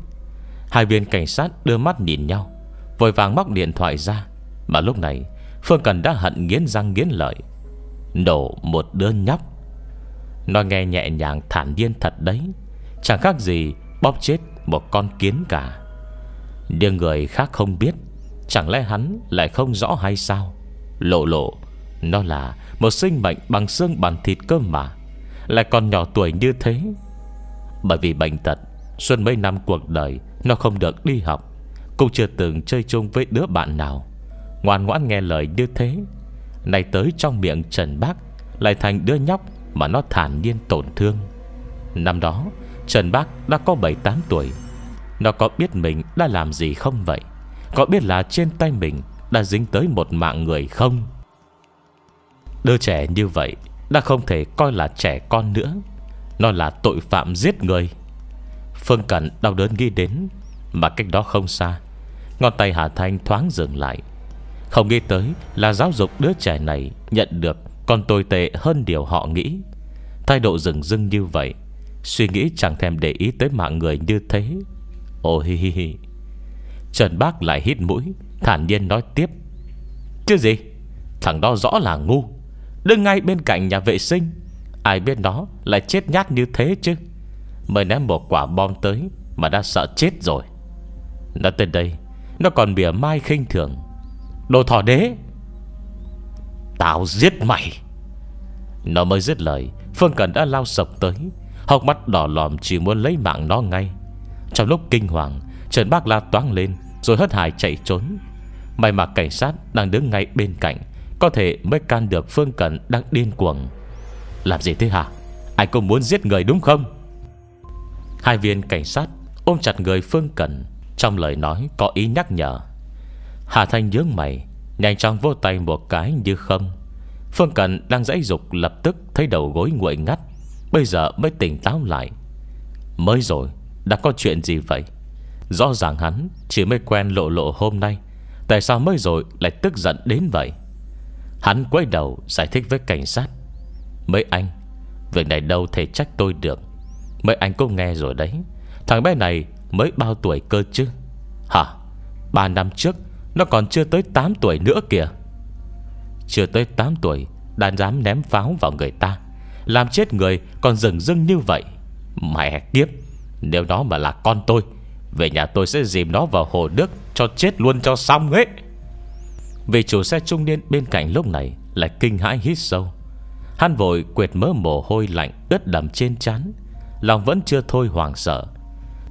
Hai viên cảnh sát đưa mắt nhìn nhau, Vội vàng móc điện thoại ra. Mà lúc này, Phương Cần đã hận nghiến răng nghiến lợi, Nổ một đứa nhóc. Nó nghe nhẹ nhàng thản nhiên thật đấy, Chẳng khác gì Bóp chết một con kiến cả. Nhưng người khác không biết Chẳng lẽ hắn lại không rõ hay sao? Lộ lộ, Nó là một sinh mệnh bằng xương bằng thịt cơ mà. Lại còn nhỏ tuổi như thế. Bởi vì bệnh tật Xuân mấy năm cuộc đời, Nó không được đi học. Cũng chưa từng chơi chung với đứa bạn nào. Ngoan ngoãn nghe lời như thế, Này tới trong miệng Trần Bác Lại thành đứa nhóc Mà nó thản nhiên tổn thương. Năm đó, Trần Bác đã có 7-8 tuổi. Nó có biết mình đã làm gì không vậy? Có biết là trên tay mình Đã dính tới một mạng người không? Đứa trẻ như vậy Đã không thể coi là trẻ con nữa. Nó là tội phạm giết người. Phương Cẩn đau đớn ghi đến, Mà cách đó không xa, Ngón tay Hà Thanh thoáng dừng lại. Không nghĩ tới là giáo dục đứa trẻ này Nhận được còn tồi tệ hơn điều họ nghĩ. Thái độ rừng rưng như vậy, Suy nghĩ chẳng thèm để ý tới mạng người như thế. Ồ, hi hi hi. Trần Bác lại hít mũi, Thản nhiên nói tiếp. Chứ gì? Thằng đó rõ là ngu. Đứng ngay bên cạnh nhà vệ sinh, Ai biết nó lại chết nhát như thế chứ. Mới ném một quả bom tới Mà đã sợ chết rồi. Nó tên đây, Nó còn bìa mai khinh thường. Đồ thỏ đế! Tao giết mày! Nó mới dứt lời, Phương Cần đã lao sọc tới, Hốc mắt đỏ lòm chỉ muốn lấy mạng nó ngay. Trong lúc kinh hoàng, Trần Bác La toáng lên rồi hất hải chạy trốn. May mà cảnh sát đang đứng ngay bên cạnh, Có thể mới can được Phương Cẩn đang điên cuồng. Làm gì thế hả? Anh cũng muốn giết người đúng không? Hai viên cảnh sát ôm chặt người Phương Cẩn Trong lời nói có ý nhắc nhở. Hà Thanh nhướng mày, Nhanh chóng vô tay một cái như không. Phương Cẩn đang dãy dục lập tức Thấy đầu gối nguội ngắt, Bây giờ mới tỉnh táo lại. Mới rồi, Đã có chuyện gì vậy? Rõ ràng hắn chỉ mới quen lộ lộ hôm nay, Tại sao mới rồi lại tức giận đến vậy? Hắn quay đầu giải thích với cảnh sát. Mấy anh, Việc này đâu thể trách tôi được. Mấy anh cũng nghe rồi đấy, Thằng bé này mới bao tuổi cơ chứ? Hả? Ba năm trước, Nó còn chưa tới 8 tuổi nữa kìa. Chưa tới 8 tuổi, Đã dám ném pháo vào người ta, Làm chết người còn rừng rưng như vậy. Mẹ kiếp, Nếu đó mà là con tôi về nhà tôi sẽ dìm nó vào hồ nước Cho chết luôn cho xong ấy. Vì chủ xe trung niên bên cạnh lúc này Lại kinh hãi hít sâu. Hắn vội quệt mớ mồ hôi lạnh Ướt đầm trên chán Lòng vẫn chưa thôi hoảng sợ.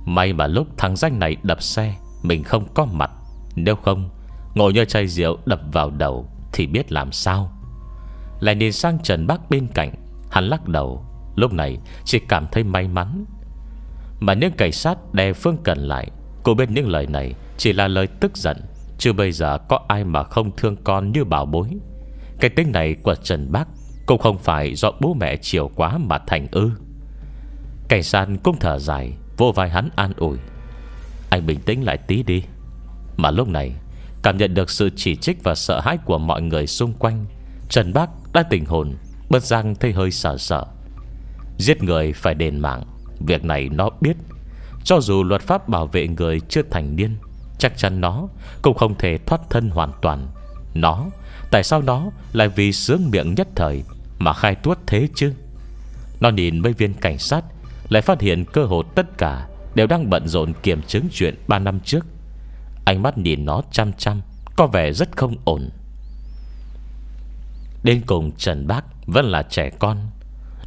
May mà lúc thằng danh này đập xe, Mình không có mặt. Nếu không, Ngồi như chai rượu đập vào đầu Thì biết làm sao. Lại nhìn sang Trần bắc bên cạnh, Hắn lắc đầu. Lúc này chỉ cảm thấy may mắn mà những cảnh sát đè Phương Cần lại, Cô biết những lời này Chỉ là lời tức giận, Chứ bây giờ có ai mà không thương con như bảo bối. Cái tính này của Trần Bác Cũng không phải do bố mẹ chiều quá mà thành ư. Cảnh sát cũng thở dài Vô vai hắn an ủi. Anh bình tĩnh lại tí đi. Mà lúc này, Cảm nhận được sự chỉ trích và sợ hãi của mọi người xung quanh, Trần Bác đã tỉnh hồn Bất giang thấy hơi sợ sợ. Giết người phải đền mạng. Việc này nó biết. Cho dù luật pháp bảo vệ người chưa thành niên, Chắc chắn nó Cũng không thể thoát thân hoàn toàn. Nó, Tại sao nó lại vì sướng miệng nhất thời Mà khai tuốt thế chứ? Nó nhìn mấy viên cảnh sát, Lại phát hiện cơ hội tất cả Đều đang bận rộn kiểm chứng chuyện 3 năm trước. Ánh mắt nhìn nó chăm chăm, Có vẻ rất không ổn. Đến cùng Trần Bác Vẫn là trẻ con.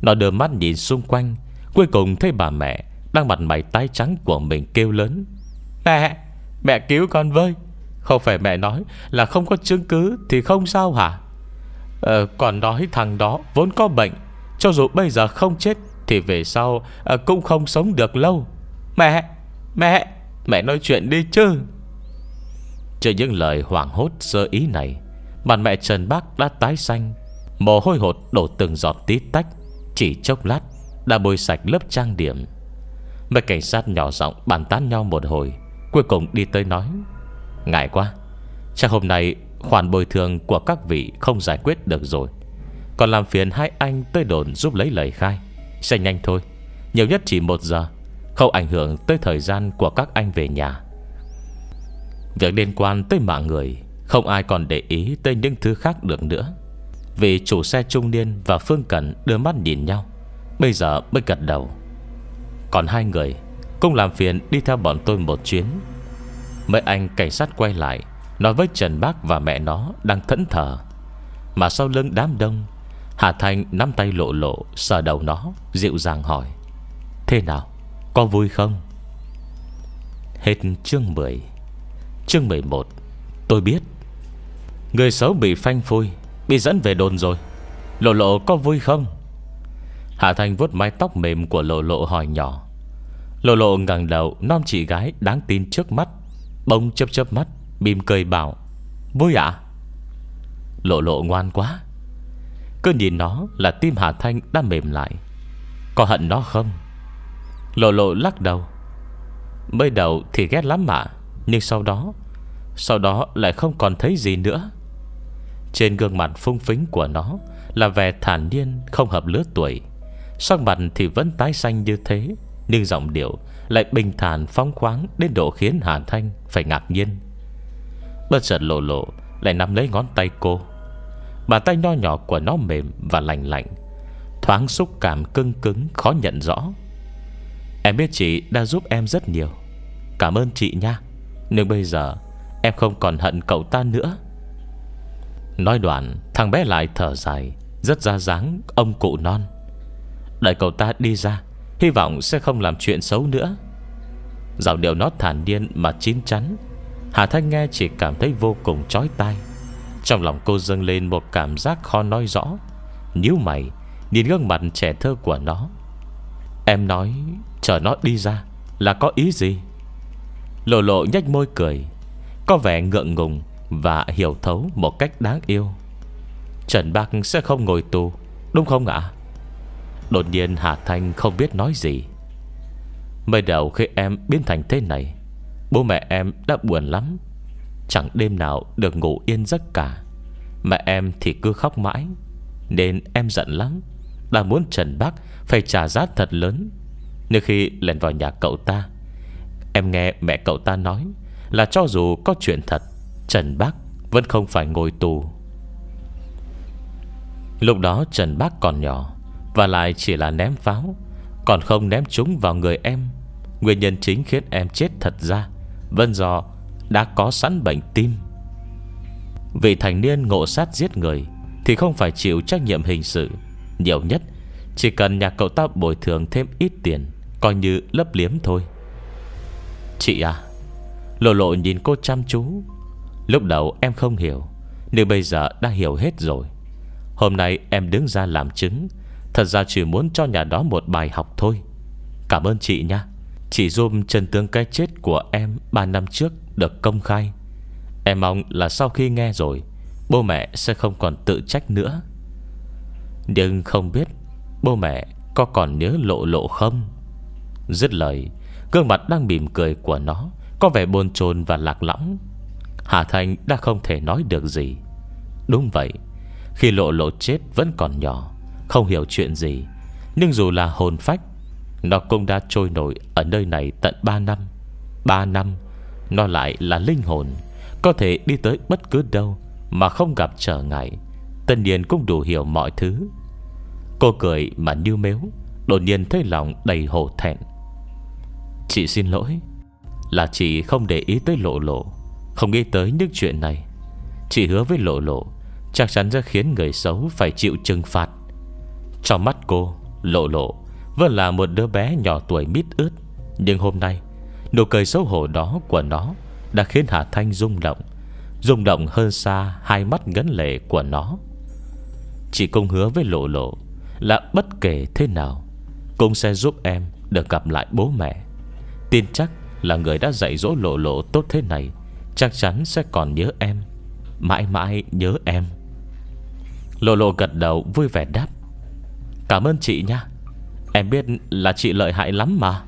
Nó đưa mắt nhìn xung quanh Cuối cùng thấy bà mẹ Đang mặt mày tái trắng của mình kêu lớn. Mẹ Mẹ cứu con với. Không phải mẹ nói là không có chứng cứ Thì không sao hả? Ờ, Còn nói thằng đó vốn có bệnh Cho dù bây giờ không chết Thì về sau à, cũng không sống được lâu. Mẹ Mẹ Mẹ nói chuyện đi chứ. Chờ những lời hoảng hốt sơ ý này Mặt mẹ Trần Bác đã tái xanh Mồ hôi hột đổ từng giọt tí tách Chỉ chốc lát đã bôi sạch lớp trang điểm. Mấy cảnh sát nhỏ giọng bàn tán nhau một hồi, Cuối cùng đi tới nói, Ngại quá, Chắc hôm nay khoản bồi thường của các vị Không giải quyết được rồi. Còn làm phiền hai anh tới đồn giúp lấy lời khai, Sẽ nhanh thôi. Nhiều nhất chỉ một giờ, Không ảnh hưởng tới thời gian của các anh về nhà. Việc liên quan tới mạng người, Không ai còn để ý tới những thứ khác được nữa, Vì chủ xe trung niên và Phương Cẩn đưa mắt nhìn nhau. Bây giờ mới gật đầu. Còn hai người Cũng làm phiền đi theo bọn tôi một chuyến. Mấy anh cảnh sát quay lại, Nói với Trần Bác và mẹ nó Đang thẫn thờ. Mà sau lưng đám đông, Hà Thành nắm tay lộ lộ, Sờ đầu nó, Dịu dàng hỏi, Thế nào, Có vui không? Hết chương 10 Chương 11 Tôi biết. Người xấu bị phanh phui, Bị dẫn về đồn rồi. Lộ lộ có vui không? Hạ Thành vuốt mái tóc mềm của lộ lộ hỏi nhỏ. Lộ lộ ngẩng đầu Non chị gái đáng tin trước mắt. Bông chớp chớp mắt Bìm cười bảo, Vui ạ. À? Lộ lộ ngoan quá. Cứ nhìn nó là tim Hà Thanh đã mềm lại. Có hận nó không? Lộ lộ lắc đầu. Mới đầu thì ghét lắm mà, Nhưng sau đó Sau đó lại không còn thấy gì nữa. Trên gương mặt phung phính của nó Là vẻ thản nhiên, Không hợp lứa tuổi. Sắc mặt thì vẫn tái xanh như thế, Nhưng giọng điệu lại bình thản phong khoáng Đến độ khiến Hà Thanh phải ngạc nhiên. Bất chợt lộ lộ, Lại nắm lấy ngón tay cô. Bàn tay nho nhỏ của nó mềm và lành lạnh, Thoáng xúc cảm cưng cứng, Khó nhận rõ. Em biết chị đã giúp em rất nhiều. Cảm ơn chị nha. Nhưng bây giờ, em không còn hận cậu ta nữa. Nói đoạn, Thằng bé lại thở dài, Rất ra dáng, ông cụ non. Đợi cậu ta đi ra, Hy vọng sẽ không làm chuyện xấu nữa. Giọng điệu nó thản nhiên mà chín chắn. Hà Thanh nghe chỉ cảm thấy vô cùng chói tai. Trong lòng cô dâng lên một cảm giác khó nói rõ. Nhíu mày, Nhìn gương mặt trẻ thơ của nó. Em nói, Chờ nó đi ra, Là có ý gì? Lộ lộ nhách môi cười, Có vẻ ngượng ngùng Và hiểu thấu một cách đáng yêu. Trần Bác sẽ không ngồi tù, Đúng không ạ? Đột nhiên Hà Thanh không biết nói gì. Mới đầu khi em biến thành thế này, Bố mẹ em đã buồn lắm. Chẳng đêm nào được ngủ yên giấc cả. Mẹ em thì cứ khóc mãi, Nên em giận lắm. Đã muốn Trần Bắc Phải trả giá thật lớn. Nếu khi lần vào nhà cậu ta, Em nghe mẹ cậu ta nói Là cho dù có chuyện thật, Trần Bắc vẫn không phải ngồi tù. Lúc đó Trần Bắc còn nhỏ và lại chỉ là ném pháo. Còn không ném chúng vào người em. Nguyên nhân chính khiến em chết thật ra. Vân do đã có sẵn bệnh tim. Vị thành niên ngộ sát giết người Thì không phải chịu trách nhiệm hình sự. Nhiều nhất, Chỉ cần nhà cậu ta bồi thường thêm ít tiền, Coi như lấp liếm thôi. Chị à Lộ lộ nhìn cô chăm chú. Lúc đầu em không hiểu, Nhưng bây giờ đã hiểu hết rồi. Hôm nay em đứng ra làm chứng Thật ra chỉ muốn cho nhà đó một bài học thôi. Cảm ơn chị nha. Chị giúp chân tướng cái chết của em 3 năm trước được công khai. Em mong là sau khi nghe rồi, Bố mẹ sẽ không còn tự trách nữa. Nhưng không biết Bố mẹ có còn nhớ lộ lộ không? Dứt lời, Gương mặt đang mỉm cười của nó Có vẻ bồn chồn và lạc lõng. Hà Thành đã không thể nói được gì. Đúng vậy, Khi lộ lộ chết vẫn còn nhỏ. Không hiểu chuyện gì. Nhưng dù là hồn phách, Nó cũng đã trôi nổi ở nơi này tận 3 năm. 3 năm, Nó lại là linh hồn, Có thể đi tới bất cứ đâu Mà không gặp trở ngại. Tân nhiên cũng đủ hiểu mọi thứ. Cô cười mà như mếu, Đột nhiên thấy lòng đầy hổ thẹn. Chị xin lỗi, Là chị không để ý tới lộ lộ, Không nghĩ tới những chuyện này. Chị hứa với lộ lộ, Chắc chắn sẽ khiến người xấu phải chịu trừng phạt. Trong mắt cô, Lộ lộ, Vẫn là một đứa bé nhỏ tuổi mít ướt. Nhưng hôm nay, Nụ cười xấu hổ đó của nó Đã khiến Hà Thanh rung động Rung động hơn xa Hai mắt ngấn lệ của nó. Chị cũng hứa với lộ lộ Là bất kể thế nào Cũng sẽ giúp em được gặp lại bố mẹ. Tin chắc là người đã dạy dỗ lộ lộ tốt thế này Chắc chắn sẽ còn nhớ em, Mãi mãi nhớ em. Lộ lộ gật đầu, vui vẻ đáp. Cảm ơn chị nha. Em biết là chị lợi hại lắm mà.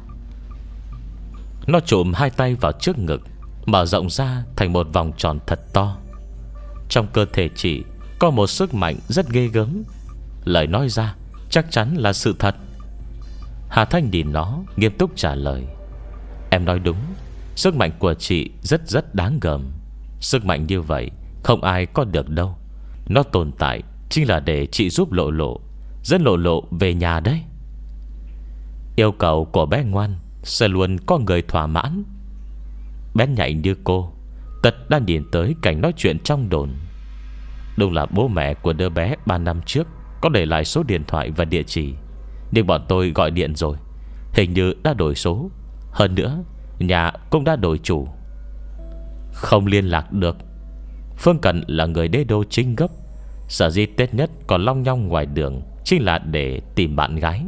Nó trộm hai tay vào trước ngực, Mở rộng ra thành một vòng tròn thật to. Trong cơ thể chị Có một sức mạnh rất ghê gớm. Lời nói ra Chắc chắn là sự thật. Hà Thanh nhìn nó, nghiêm túc trả lời. Em nói đúng, Sức mạnh của chị rất rất đáng gờm. Sức mạnh như vậy Không ai có được đâu. Nó tồn tại chính là để chị giúp lộ lộ Dẫn lộ lộ về nhà đấy. Yêu cầu của bé ngoan Sẽ luôn có người thỏa mãn. Bé nhạy như cô Tật đang nhìn tới cảnh nói chuyện trong đồn. Đúng là bố mẹ của đứa bé 3 năm trước Có để lại số điện thoại và địa chỉ, Nhưng bọn tôi gọi điện rồi. Hình như đã đổi số. Hơn nữa, Nhà cũng đã đổi chủ. Không liên lạc được. Phương Cận là người đế đô chính gấp Sở di Tết nhất còn long nhong ngoài đường Chính là để tìm bạn gái.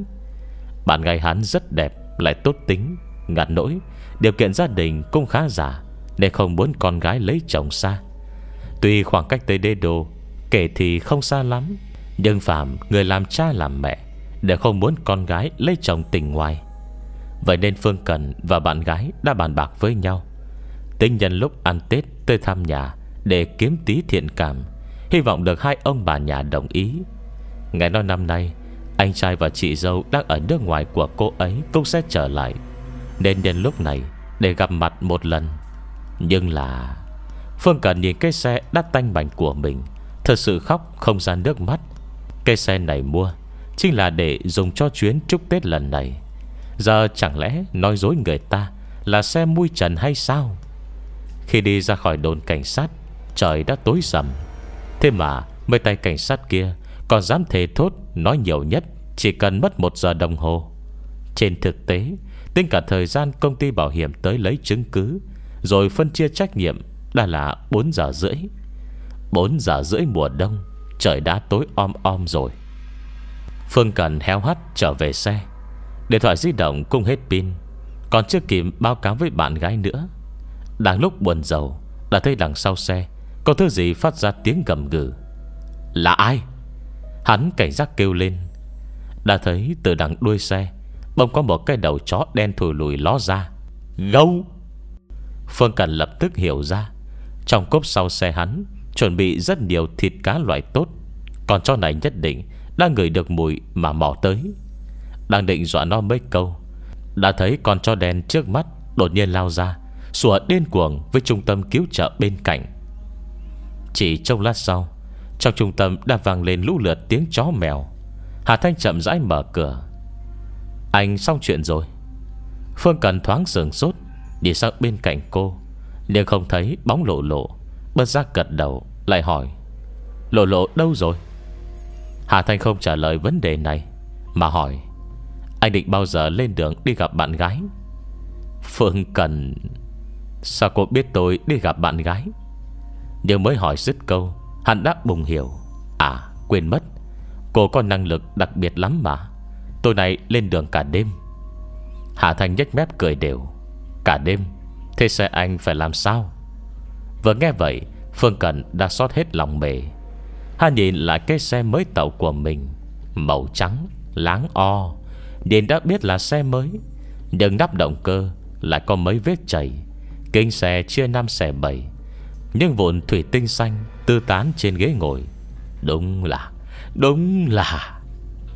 Bạn gái hắn rất đẹp, Lại tốt tính Ngặt nỗi. Điều kiện gia đình cũng khá giả, Nên không muốn con gái lấy chồng xa. Tuy khoảng cách tới đê đô, Kể thì không xa lắm. Nhưng Phạm người làm cha làm mẹ Để không muốn con gái lấy chồng tình ngoài. Vậy nên Phương Cần và bạn gái Đã bàn bạc với nhau. Tính nhân lúc ăn Tết tới thăm nhà Để kiếm tí thiện cảm, Hy vọng được hai ông bà nhà đồng ý. Nghe nói năm nay, Anh trai và chị dâu đang ở nước ngoài của cô ấy Cũng sẽ trở lại. Nên đến lúc này, Để gặp mặt một lần. Nhưng là, Phương Cần nhìn cái xe đắt tanh bành của mình, Thật sự khóc không ra nước mắt. Cái xe này mua, Chính là để dùng cho chuyến chúc Tết lần này. Giờ chẳng lẽ nói dối người ta Là xe mui trần hay sao? Khi đi ra khỏi đồn cảnh sát, Trời đã tối sầm. Thế mà mấy tay cảnh sát kia còn dám thề thốt, Nói nhiều nhất, Chỉ cần mất một giờ đồng hồ. Trên thực tế, Tính cả thời gian công ty bảo hiểm tới lấy chứng cứ, Rồi phân chia trách nhiệm, Đã là 4 giờ rưỡi. 4 giờ rưỡi mùa đông, Trời đã tối om om rồi. Phương Cần héo hắt trở về xe. Điện thoại di động cũng hết pin, Còn chưa kịp báo cáo với bạn gái nữa. Đang lúc buồn giàu Đã thấy đằng sau xe, Có thứ gì phát ra tiếng gầm gừ. Là ai? Hắn cảnh giác kêu lên. Đã thấy từ đằng đuôi xe Bông có một cái đầu chó đen thùi lùi ló ra. Gâu! Phương Cần lập tức hiểu ra. Trong cốp sau xe hắn, Chuẩn bị rất nhiều thịt cá loại tốt. Còn chó này nhất định Đã ngửi được mùi mà mò tới. Đang định dọa nó mấy câu, Đã thấy con chó đen trước mắt Đột nhiên lao ra, Sủa điên cuồng với trung tâm cứu trợ bên cạnh. Chỉ trong lát sau trong trung tâm đã vang lên lũ lượt tiếng chó mèo. Hà Thanh chậm rãi mở cửa. Anh xong chuyện rồi. Phương Cần thoáng sườn sốt, Đi sang bên cạnh cô, Nhưng không thấy bóng lộ lộ, Bất giác gật đầu, lại hỏi, Lộ lộ đâu rồi? Hà Thanh không trả lời vấn đề này, Mà hỏi, Anh định bao giờ lên đường đi gặp bạn gái? Phương Cần, Sao cô biết tôi đi gặp bạn gái? Nhưng mới hỏi dứt câu Hắn đã bùng hiểu. À quên mất. Cô có năng lực đặc biệt lắm mà. Tôi này lên đường cả đêm. Hà thành nhếch mép cười đều. Cả đêm, Thế xe anh phải làm sao? Vừa nghe vậy, Phương cần đã xót hết lòng mề. Hà nhìn lại cái xe mới tàu của mình. Màu trắng, Láng o. Nhìn đã biết là xe mới. Nhưng nắp động cơ Lại có mấy vết chảy. Kinh xe chia năm xẻ bảy. Nhưng vụn thủy tinh xanh Tư tán trên ghế ngồi. Đúng là Đúng là,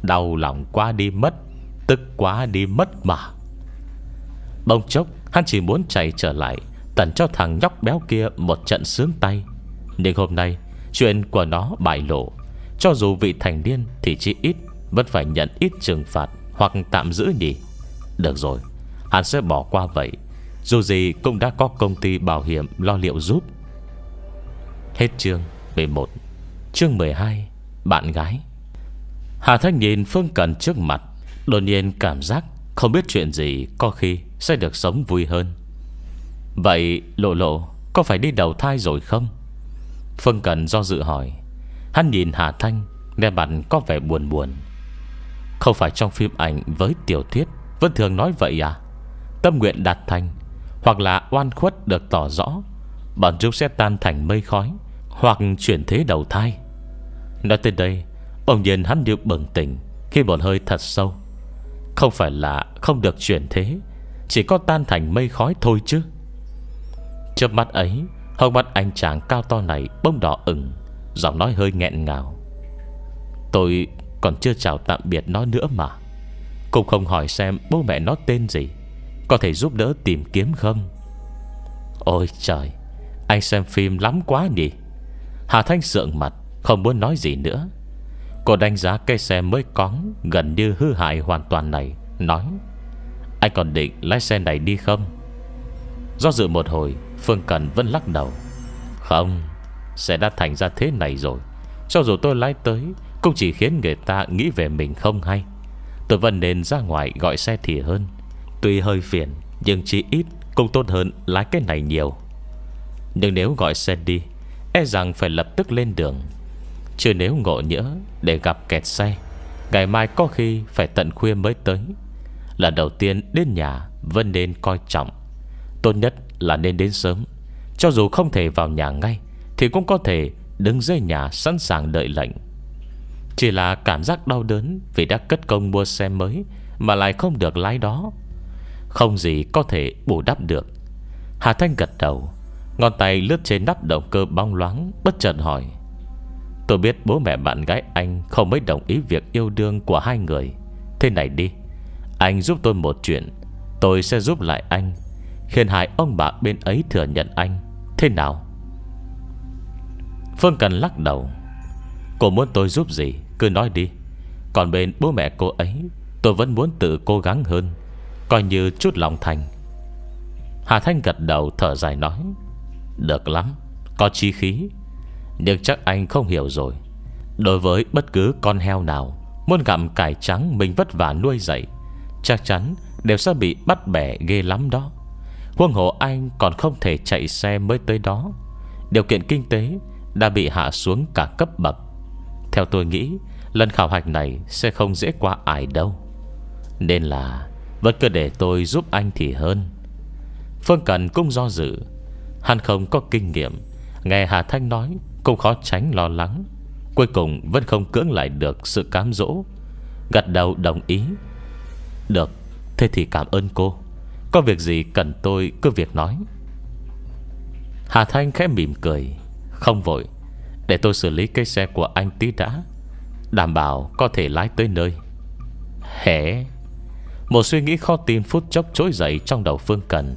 Đau lòng quá đi mất, Tức quá đi mất mà. Bông chốc, hắn chỉ muốn chạy trở lại Tần cho thằng nhóc béo kia Một trận sướng tay. Nhưng hôm nay, chuyện của nó bại lộ. Cho dù vị thành niên Thì chỉ ít, vẫn phải nhận ít trừng phạt Hoặc tạm giữ nhỉ. Được rồi, Hắn sẽ bỏ qua vậy. Dù gì cũng đã có công ty bảo hiểm lo liệu giúp. Hết chương 11 Chương 12 Bạn gái. Hà Thanh nhìn Phương Cần trước mặt, Đột nhiên cảm giác Không biết chuyện gì có khi sẽ được sống vui hơn. Vậy, lộ lộ, Có phải đi đầu thai rồi không? Phương Cần do dự hỏi. Hắn nhìn Hà Thanh, Nghe mặt có vẻ buồn buồn. Không phải trong phim ảnh với tiểu thuyết Vẫn thường nói vậy à? Tâm nguyện đạt thành Hoặc là oan khuất được tỏ rõ, Bọn chúng sẽ tan thành mây khói. Hoặc chuyển thế đầu thai. Nói tới đây, Bỗng nhiên hắn như bừng tỉnh Khi một hơi thật sâu. Không phải là không được chuyển thế, Chỉ có tan thành mây khói thôi chứ. Trước mắt ấy Hông mắt anh chàng cao to này bông đỏ ửng, Giọng nói hơi nghẹn ngào. Tôi còn chưa chào tạm biệt nó nữa mà. Cũng không hỏi xem bố mẹ nó tên gì, Có thể giúp đỡ tìm kiếm không? Ôi trời, Anh xem phim lắm quá nhỉ. Hà Thanh sượng mặt, Không muốn nói gì nữa. Cô đánh giá cây xe mới cóng Gần như hư hại hoàn toàn này, Nói, Anh còn định lái xe này đi không? Do dự một hồi, Phương Cần vẫn lắc đầu, Không, xe đã thành ra thế này rồi. Cho dù tôi lái tới, Cũng chỉ khiến người ta nghĩ về mình không hay. Tôi vẫn nên ra ngoài gọi xe thì hơn. Tuy hơi phiền, Nhưng chỉ ít cũng tốt hơn lái cái này nhiều. Nhưng nếu gọi xe đi E rằng phải lập tức lên đường. Chứ nếu ngộ nhỡ Để gặp kẹt xe, Ngày mai có khi phải tận khuya mới tới. Lần đầu tiên đến nhà Vẫn nên coi trọng. Tốt nhất là nên đến sớm. Cho dù không thể vào nhà ngay, Thì cũng có thể đứng dưới nhà sẵn sàng đợi lệnh. Chỉ là cảm giác đau đớn Vì đã cất công mua xe mới Mà lại không được lái đó. Không gì có thể bù đắp được. Hà Thanh gật đầu. Ngón tay lướt trên nắp động cơ bong loáng, Bất chợt hỏi. Tôi biết bố mẹ bạn gái anh Không mấy đồng ý việc yêu đương của hai người. Thế này đi, Anh giúp tôi một chuyện, Tôi sẽ giúp lại anh. Khiến hai ông bà bên ấy thừa nhận anh. Thế nào? Phương Cần lắc đầu. Cô muốn tôi giúp gì? Cứ nói đi. Còn bên bố mẹ cô ấy, Tôi vẫn muốn tự cố gắng hơn. Coi như chút lòng thành. Hà Thanh gật đầu thở dài nói. Được lắm, Có chi khí. Nhưng chắc anh không hiểu rồi. Đối với bất cứ con heo nào, Muốn gặm cải trắng mình vất vả nuôi dạy, Chắc chắn đều sẽ bị bắt bẻ ghê lắm đó. Huông hộ anh còn không thể chạy xe mới tới đó. Điều kiện kinh tế Đã bị hạ xuống cả cấp bậc. Theo tôi nghĩ, Lần khảo hạch này sẽ không dễ qua ai đâu. Nên là, Vẫn cứ để tôi giúp anh thì hơn. Phương Cần cũng do dự Hắn không có kinh nghiệm. Nghe Hà Thanh nói, Cũng khó tránh lo lắng. Cuối cùng vẫn không cưỡng lại được sự cám dỗ. Gật đầu đồng ý. Được, Thế thì cảm ơn cô. Có việc gì cần tôi cứ việc nói. Hà Thanh khẽ mỉm cười. Không vội. Để tôi xử lý cây xe của anh tí đã. Đảm bảo có thể lái tới nơi. Hẻ Một suy nghĩ khó tin phút chốc trỗi dậy Trong đầu Phương Cần.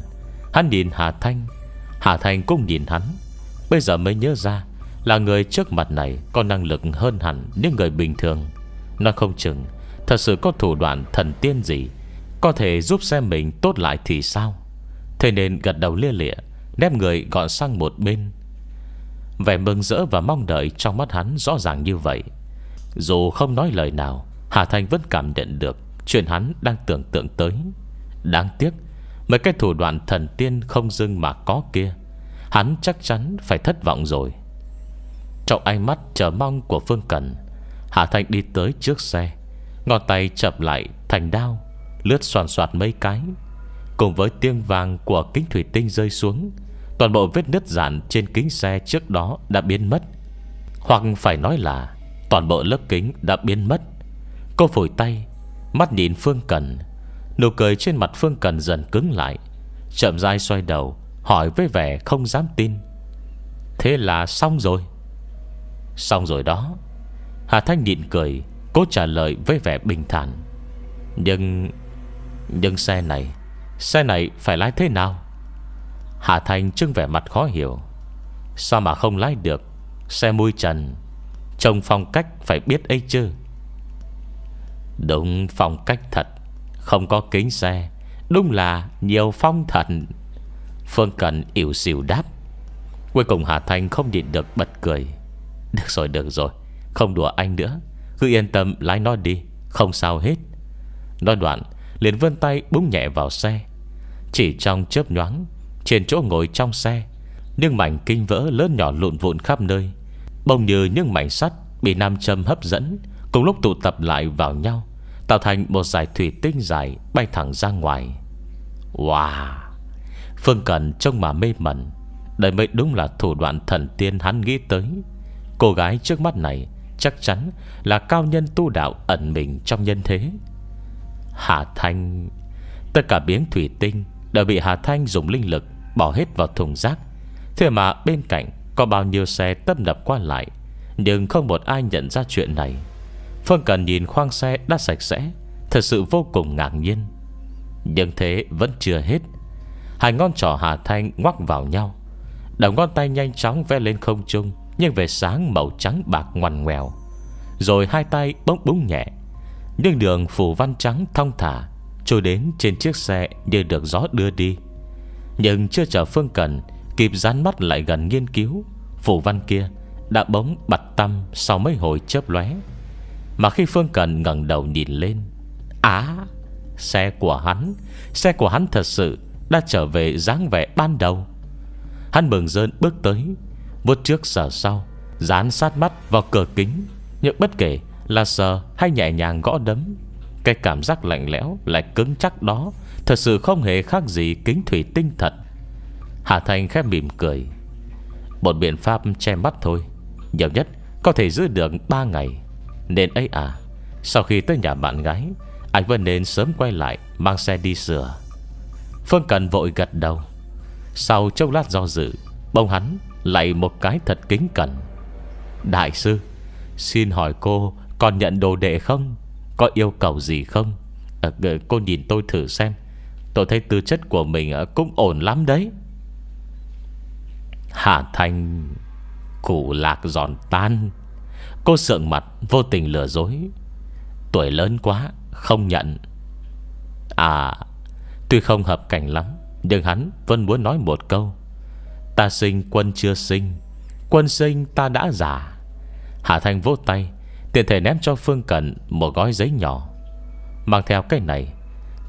Hắn nhìn Hà Thanh. Hà Thanh cũng nhìn hắn. Bây giờ mới nhớ ra Là người trước mặt này có năng lực hơn hẳn Những người bình thường. Nó không chừng, Thật sự có thủ đoạn thần tiên gì Có thể giúp xe mình tốt lại thì sao? Thế nên gật đầu lia lịa Nép người gọn sang một bên. Vẻ mừng rỡ và mong đợi Trong mắt hắn rõ ràng như vậy. Dù không nói lời nào, Hà Thanh vẫn cảm nhận được Chuyện hắn đang tưởng tượng tới. Đáng tiếc Mấy cái thủ đoạn thần tiên không dưng mà có kia, Hắn chắc chắn phải thất vọng rồi. Trong ánh mắt chờ mong của Phương Cần Hà Thanh đi tới trước xe, Ngón tay chập lại thành đao, Lướt soàn soạt mấy cái. Cùng với tiếng vàng của kính thủy tinh rơi xuống, Toàn bộ vết nứt dạn trên kính xe trước đó đã biến mất. Hoặc phải nói là Toàn bộ lớp kính đã biến mất. Cô phổi tay, Mắt nhìn Phương Cần Nụ cười trên mặt Phương Cần dần cứng lại. Chậm dai xoay đầu, Hỏi với vẻ không dám tin. Thế là xong rồi. Xong rồi đó. Hà Thanh nhịn cười, Cố trả lời với vẻ bình thản. Nhưng Nhưng xe này Xe này phải lái thế nào? Hà Thanh trưng vẻ mặt khó hiểu. Sao mà không lái được? Xe mui trần, Trông phong cách phải biết ấy chứ. Đúng, phong cách thật. Không có kính xe. Đúng là nhiều phong thần. Phương Cần ỉu xìu đáp. Cuối cùng Hà Thanh không nhịn được bật cười. Được rồi được rồi. Không đùa anh nữa. Cứ yên tâm, lái nó đi. Không sao hết. Nói đoạn, liền vươn tay búng nhẹ vào xe. Chỉ trong chớp nhoáng, Trên chỗ ngồi trong xe, Những mảnh kinh vỡ lớn nhỏ lụn vụn khắp nơi, Bông như những mảnh sắt Bị nam châm hấp dẫn, Cùng lúc tụ tập lại vào nhau. Tạo thành một giải thủy tinh dài Bay thẳng ra ngoài. Wow! Phương Cần trông mà mê mẩn. Đây mới đúng là thủ đoạn thần tiên hắn nghĩ tới. Cô gái trước mắt này Chắc chắn là cao nhân tu đạo Ẩn mình trong nhân thế. Hà Thanh! Tất cả biến thủy tinh Đều bị Hà Thanh dùng linh lực Bỏ hết vào thùng rác. Thế mà bên cạnh có bao nhiêu xe tấp nập qua lại, Nhưng không một ai nhận ra chuyện này. Phương Cần nhìn khoang xe đã sạch sẽ, Thật sự vô cùng ngạc nhiên. Nhưng thế vẫn chưa hết. Hai ngón trỏ Hà Thanh ngoắc vào nhau. Đầu ngón tay nhanh chóng vẽ lên không trung, Nhưng về sáng màu trắng bạc ngoằn ngoèo. Rồi hai tay bỗng búng nhẹ. Nhưng đường phủ văn trắng thong thả, Trôi đến trên chiếc xe Như được gió đưa đi. Nhưng chưa chờ Phương Cần Kịp dán mắt lại gần nghiên cứu, Phủ văn kia đã bóng bật tâm Sau mấy hồi chớp lóe. Mà khi Phương Cần ngẩng đầu nhìn lên, Á, Xe của hắn, Xe của hắn thật sự đã trở về dáng vẻ ban đầu. Hắn mừng rơn bước tới, Vuốt trước sờ sau, Dán sát mắt vào cửa kính, Nhưng bất kể là sờ hay nhẹ nhàng gõ đấm, Cái cảm giác lạnh lẽo, Lại cứng chắc đó Thật sự không hề khác gì kính thủy tinh thật Hà Thành khép mỉm cười. Một biện pháp che mắt thôi, Nhiều nhất có thể giữ được 3 ngày. Nên ấy à Sau khi tới nhà bạn gái Anh vẫn nên sớm quay lại Mang xe đi sửa. Phương Cần vội gật đầu. Sau chốc lát do dự Bông hắn lại một cái thật kính cẩn. Đại sư Xin hỏi cô còn nhận đồ đệ không? Có yêu cầu gì không? À, Cô nhìn tôi thử xem. Tôi thấy tư chất của mình ờ, cũng ổn lắm đấy. Hạ Thanh Củ lạc giòn tan. Cô sượng mặt, vô tình lừa dối. Tuổi lớn quá, Không nhận. À Tuy không hợp cảnh lắm, Nhưng hắn vẫn muốn nói một câu. Ta sinh, quân chưa sinh. Quân sinh ta đã già. Hạ Thanh vỗ tay, Tiện thể ném cho Phương Cận Một gói giấy nhỏ. Mang theo cái này,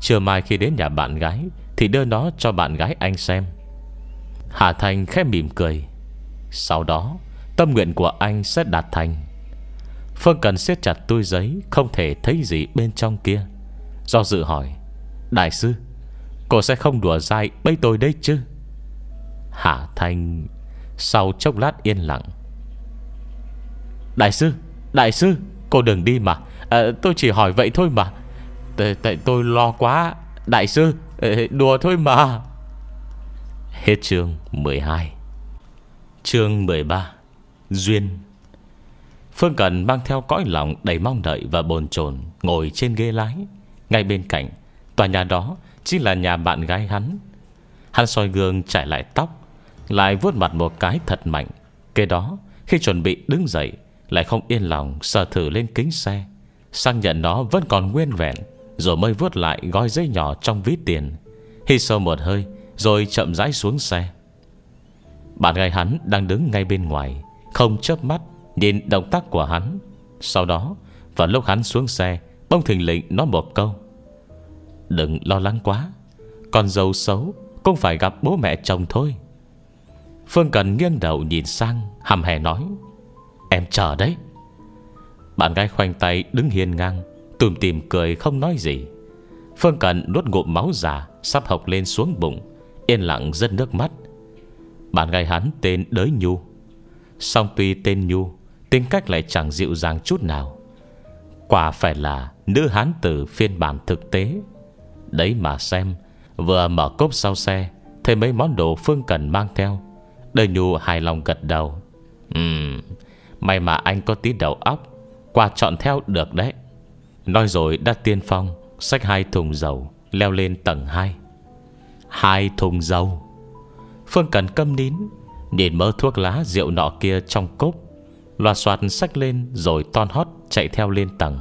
Trưa mai khi đến nhà bạn gái, Thì đưa nó cho bạn gái anh xem. Hà Thanh khẽ mỉm cười. Sau đó, Tâm nguyện của anh sẽ đạt thành. Phương Cần siết chặt túi giấy Không thể thấy gì bên trong kia. Do dự hỏi Đại sư Cô sẽ không đùa dai bây tôi đấy chứ? Hạ Thanh Sau chốc lát yên lặng. Đại sư Đại sư Cô đừng đi mà. À, Tôi chỉ hỏi vậy thôi mà. Tại tôi lo quá. Đại sư ờ, Đùa thôi mà. Hết chương 12 Chương 13 Duyên. Phương Cần mang theo cõi lòng đầy mong đợi và bồn chồn Ngồi trên ghế lái. Ngay bên cạnh, Tòa nhà đó chính là nhà bạn gái hắn. Hắn soi gương trải lại tóc, Lại vuốt mặt một cái thật mạnh. Kế đó, khi chuẩn bị đứng dậy, Lại không yên lòng sờ thử lên kính xe. Sang nhận nó vẫn còn nguyên vẹn, Rồi mới vuốt lại gói giấy nhỏ trong ví tiền. Hít sâu một hơi, Rồi chậm rãi xuống xe. Bạn gái hắn đang đứng ngay bên ngoài, Không chớp mắt. Nhìn động tác của hắn. Sau đó, Vào lúc hắn xuống xe, Bông thình lình nói một câu. Đừng lo lắng quá, Con dâu xấu Cũng phải gặp bố mẹ chồng thôi. Phương Cần nghiêng đầu nhìn sang Hầm hè nói. Em chờ đấy. Bạn gái khoanh tay đứng hiên ngang, Tùm tìm cười không nói gì. Phương Cần nuốt ngụm máu già, Sắp học lên xuống bụng, Yên lặng rất nước mắt. Bạn gái hắn tên Đới Nhu. Song tuy tên Nhu Tính cách lại chẳng dịu dàng chút nào. Quả phải là Nữ hán tử phiên bản thực tế. Đấy mà xem, Vừa mở cốp sau xe, Thấy mấy món đồ Phương Cần mang theo. Đời Nhu hài lòng gật đầu. Ừm, May mà anh có tí đầu óc, Qua chọn theo được đấy. Nói rồi đã tiên phong, Xách hai thùng dầu, Leo lên tầng 2 Hai thùng dầu. Phương Cần câm nín, Nhìn mớ thuốc lá rượu nọ kia trong cốp. Loạt soạt sách lên Rồi ton hót chạy theo lên tầng.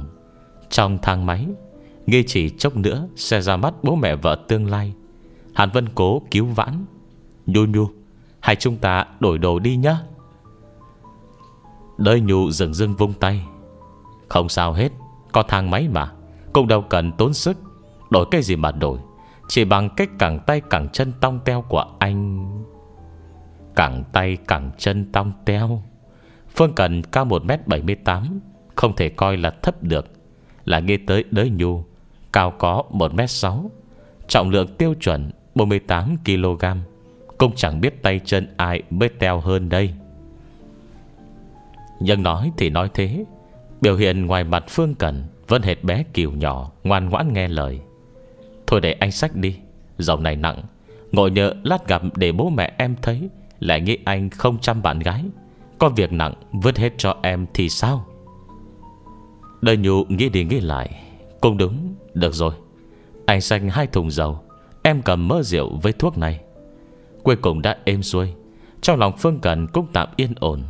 Trong thang máy Nghi chỉ chốc nữa Sẽ ra mắt bố mẹ vợ tương lai. Hàn Vân cố cứu vãn. Nhu nhu, Hai chúng ta đổi đồ đi nhá. Đơi nhu dừng dưng vung tay. Không sao hết, Có thang máy mà, Cũng đâu cần tốn sức. Đổi cái gì mà đổi, Chỉ bằng cách cẳng tay cẳng chân tong teo của anh. Cẳng tay cẳng chân tong teo. Phương Cần cao 1m78 Không thể coi là thấp được. Là nghe tới đới nhu, Cao có 1m6 Trọng lượng tiêu chuẩn 48kg Cũng chẳng biết tay chân ai mới teo hơn đây. Nhưng nói thì nói thế, Biểu hiện ngoài mặt Phương Cần Vẫn hệt bé kiều nhỏ, Ngoan ngoãn nghe lời. Thôi để anh sách đi Dòng này nặng, Ngồi nhớ lát gặp để bố mẹ em thấy, Lại nghĩ anh không chăm bạn gái. Có việc nặng, vứt hết cho em thì sao? Đời nhu nghĩ đi nghĩ lại, Cũng đúng, Được rồi. Anh xanh hai thùng dầu, Em cầm mơ rượu với thuốc này. Cuối cùng đã êm xuôi, Trong lòng Phương Cần cũng tạm yên ổn.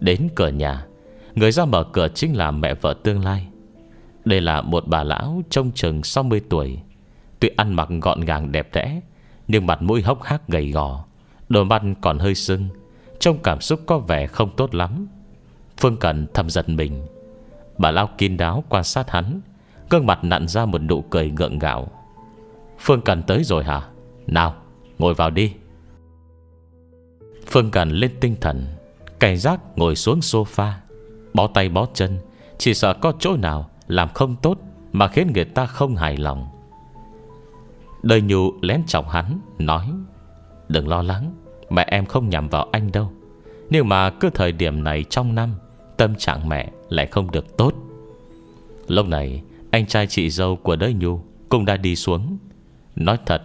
Đến cửa nhà, Người ra mở cửa chính là mẹ vợ tương lai. Đây là một bà lão Trông chừng 60 tuổi. Tuy ăn mặc gọn gàng đẹp đẽ, Nhưng mặt mũi hốc hác gầy gò, Đôi mắt còn hơi sưng. Trông cảm xúc có vẻ không tốt lắm. Phương Cần thầm giật mình. Bà Lao kín đáo quan sát hắn, Gương mặt nặn ra một nụ cười ngượng ngạo. Phương Cần tới rồi hả? Nào, ngồi vào đi. Phương Cần lên tinh thần, Cảnh giác ngồi xuống sofa, Bó tay bó chân, Chỉ sợ có chỗ nào làm không tốt Mà khiến người ta không hài lòng. Đời nhu lén trọng hắn, Nói, Đừng lo lắng Mẹ em không nhằm vào anh đâu. Nhưng mà cứ thời điểm này trong năm, Tâm trạng mẹ lại không được tốt. Lúc này, Anh trai chị dâu của Đới nhu Cũng đã đi xuống. Nói thật,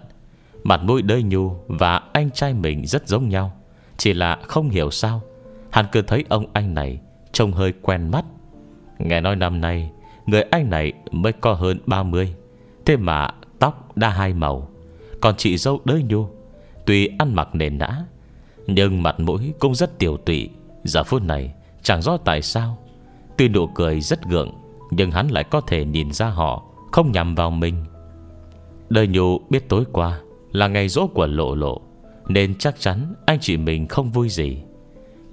Mặt mũi Đới nhu và anh trai mình rất giống nhau, Chỉ là không hiểu sao, Hắn cứ thấy ông anh này Trông hơi quen mắt. Nghe nói năm nay, Người anh này mới có hơn 30 Thế mà tóc đã hai màu. Còn chị dâu đới nhu, Tuy ăn mặc nền nã nhưng mặt mũi cũng rất tiểu tụy. Giờ phút này, chẳng rõ tại sao. Tuy nụ cười rất gượng, Nhưng hắn lại có thể nhìn ra họ, Không nhằm vào mình. Đời nhu biết tối qua Là ngày rỗ của lộ lộ, Nên chắc chắn anh chị mình không vui gì.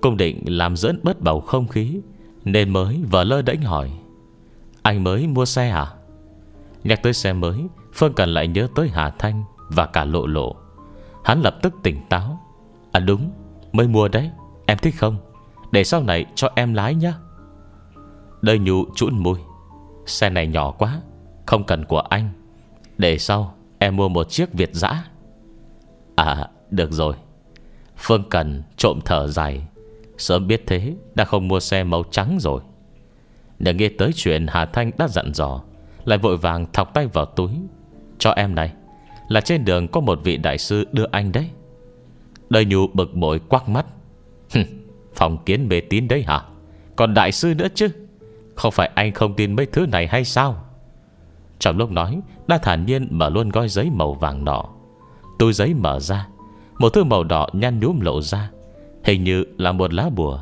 Công định làm dẫn bớt bầu không khí, Nên mới vờ lơ đánh hỏi, Anh mới mua xe à? Nhắc tới xe mới, Phương Cần lại nhớ tới Hà Thanh Và cả lộ lộ. Hắn lập tức tỉnh táo À đúng, mới mua đấy, Em thích không? Để sau này cho em lái nhá. Đời nhụ chũn môi. Xe này nhỏ quá, Không cần của anh. Để sau, em mua một chiếc Việt dã À được rồi. Phương Cần trộm thở dài. Sớm biết thế, Đã không mua xe màu trắng rồi. Để nghe tới chuyện Hà Thanh đã dặn dò, Lại vội vàng thọc tay vào túi. Cho em này, Là trên đường có một vị đại sư đưa anh đấy. Đời nhu bực bội quắc mắt. Phòng kiến mê tín đấy hả? Còn đại sư nữa chứ? Không phải anh không tin mấy thứ này hay sao? Trong lúc nói Đã thản nhiên mở luôn gói giấy màu vàng đỏ. Túi giấy mở ra, Một thứ màu đỏ nhăn nhúm lộ ra. Hình như là một lá bùa.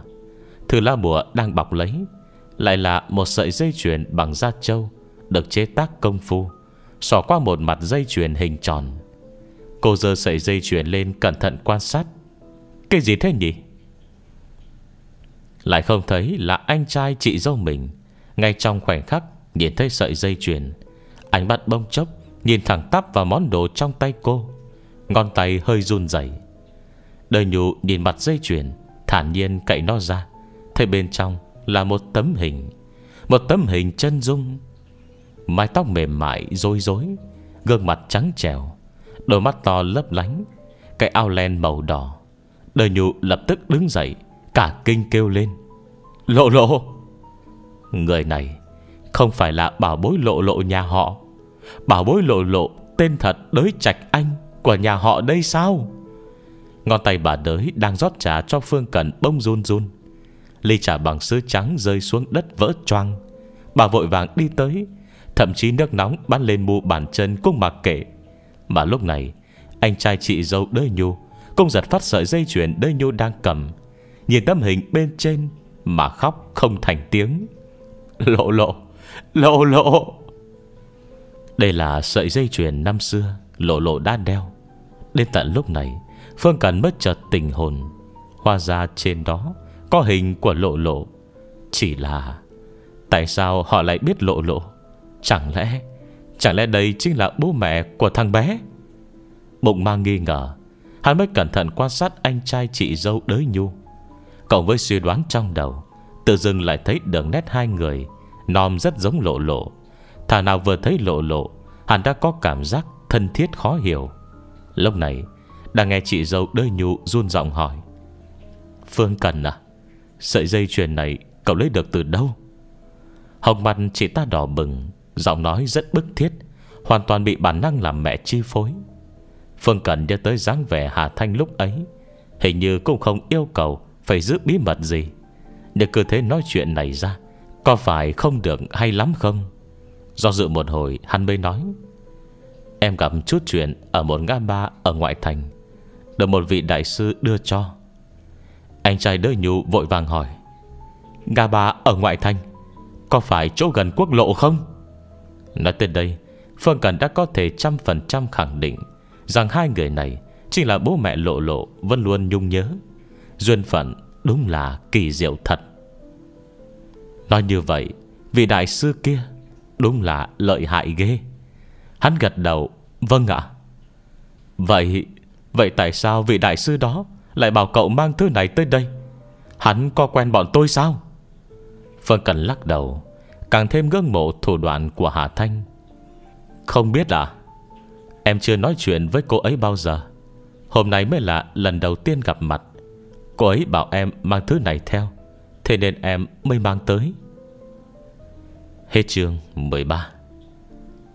Thứ lá bùa đang bọc lấy, Lại là một sợi dây chuyền bằng da trâu, Được chế tác công phu, Xỏ qua một mặt dây chuyền hình tròn. Cô dơ sợi dây chuyền lên Cẩn thận quan sát. Cái gì thế nhỉ? Lại không thấy là anh trai chị dâu mình. Ngay trong khoảnh khắc Nhìn thấy sợi dây chuyền, Ánh mắt bông chốc Nhìn thẳng tắp vào món đồ trong tay cô. Ngón tay hơi run rẩy. Đời nhụ nhìn mặt dây chuyền, Thản nhiên cậy nó ra. Thấy bên trong là một tấm hình, Một tấm hình chân dung. Mái tóc mềm mại, rối rối, Gương mặt trắng trèo Đôi mắt to lấp lánh, Cái ao len màu đỏ. Đời nhụ lập tức đứng dậy, Cả kinh kêu lên. Lộ lộ! Người này Không phải là bảo bối lộ lộ nhà họ. Bảo bối lộ lộ Tên thật đới trạch anh Của nhà họ đây sao? Ngón tay bà đới đang rót trà cho Phương Cần bông run run. Ly trà bằng sứ trắng rơi xuống đất vỡ choang. Bà vội vàng đi tới, Thậm chí nước nóng bắn lên mu bàn chân cũng mặc kệ. Mà lúc này, Anh trai chị dâu đơi nhu Cũng giật phát sợi dây chuyền đơi nhu đang cầm. Nhìn tấm hình bên trên Mà khóc không thành tiếng. Lộ lộ Lộ lộ. Đây là sợi dây chuyền năm xưa, Lộ lộ đã đeo. Đến tận lúc này, Phương Cần mất chợt tình hồn. Hoa ra trên đó Có hình của lộ lộ. Chỉ là, Tại sao họ lại biết lộ lộ? Chẳng lẽ Chẳng lẽ đây chính là bố mẹ của thằng bé? Bụng mang nghi ngờ. Hắn mới cẩn thận quan sát anh trai chị dâu đới nhu. Cộng với suy đoán trong đầu, Tự dưng lại thấy đường nét hai người Nòm rất giống lộ lộ. Thà nào vừa thấy lộ lộ, Hắn đã có cảm giác thân thiết khó hiểu. Lúc này, Đang nghe chị dâu đơi nhu run giọng hỏi. Phương Cần à Sợi dây chuyền này cậu lấy được từ đâu? Hồng mặt chị ta đỏ bừng Giọng nói rất bức thiết, Hoàn toàn bị bản năng làm mẹ chi phối. Phương Cần nhớ tới dáng vẻ Hà Thanh lúc ấy, Hình như cũng không yêu cầu Phải giữ bí mật gì. Nhưng cứ thế nói chuyện này ra, Có phải không được hay lắm không? Do dự một hồi, hắn mới nói, Em gặp chút chuyện Ở một ngã ba ở ngoại thành, Được một vị đại sư đưa cho. Anh trai đỡ nhu vội vàng hỏi, Ngã ba ở ngoại thành, Có phải chỗ gần quốc lộ không? Nói tới đây, Phương Cần đã có thể trăm phần trăm khẳng định Rằng hai người này Chính là bố mẹ lộ lộ Vẫn luôn nhung nhớ. Duyên phận đúng là kỳ diệu thật. Nói như vậy, Vị đại sư kia Đúng là lợi hại ghê. Hắn gật đầu Vâng ạ. Vậy Vậy tại sao vị đại sư đó Lại bảo cậu mang thứ này tới đây? Hắn có quen bọn tôi sao? Phương Cần lắc đầu. Càng thêm ngưỡng mộ thủ đoạn của Hà Thanh. Không biết à Em chưa nói chuyện với cô ấy bao giờ. Hôm nay mới là lần đầu tiên gặp mặt. Cô ấy bảo em mang thứ này theo, Thế nên em mới mang tới. Hết chương 13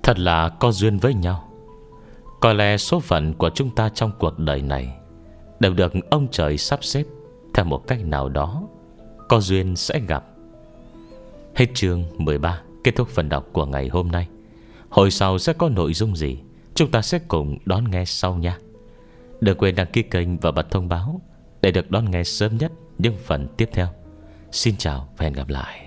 Thật là có duyên với nhau. Có lẽ số phận của chúng ta trong cuộc đời này Đều được ông trời sắp xếp Theo một cách nào đó. Có duyên sẽ gặp. Hết chương 13 Kết thúc phần đọc của ngày hôm nay. Hồi sau sẽ có nội dung gì, Chúng ta sẽ cùng đón nghe sau nha. Đừng quên đăng ký kênh và bật thông báo Để được đón nghe sớm nhất những phần tiếp theo. Xin chào và hẹn gặp lại.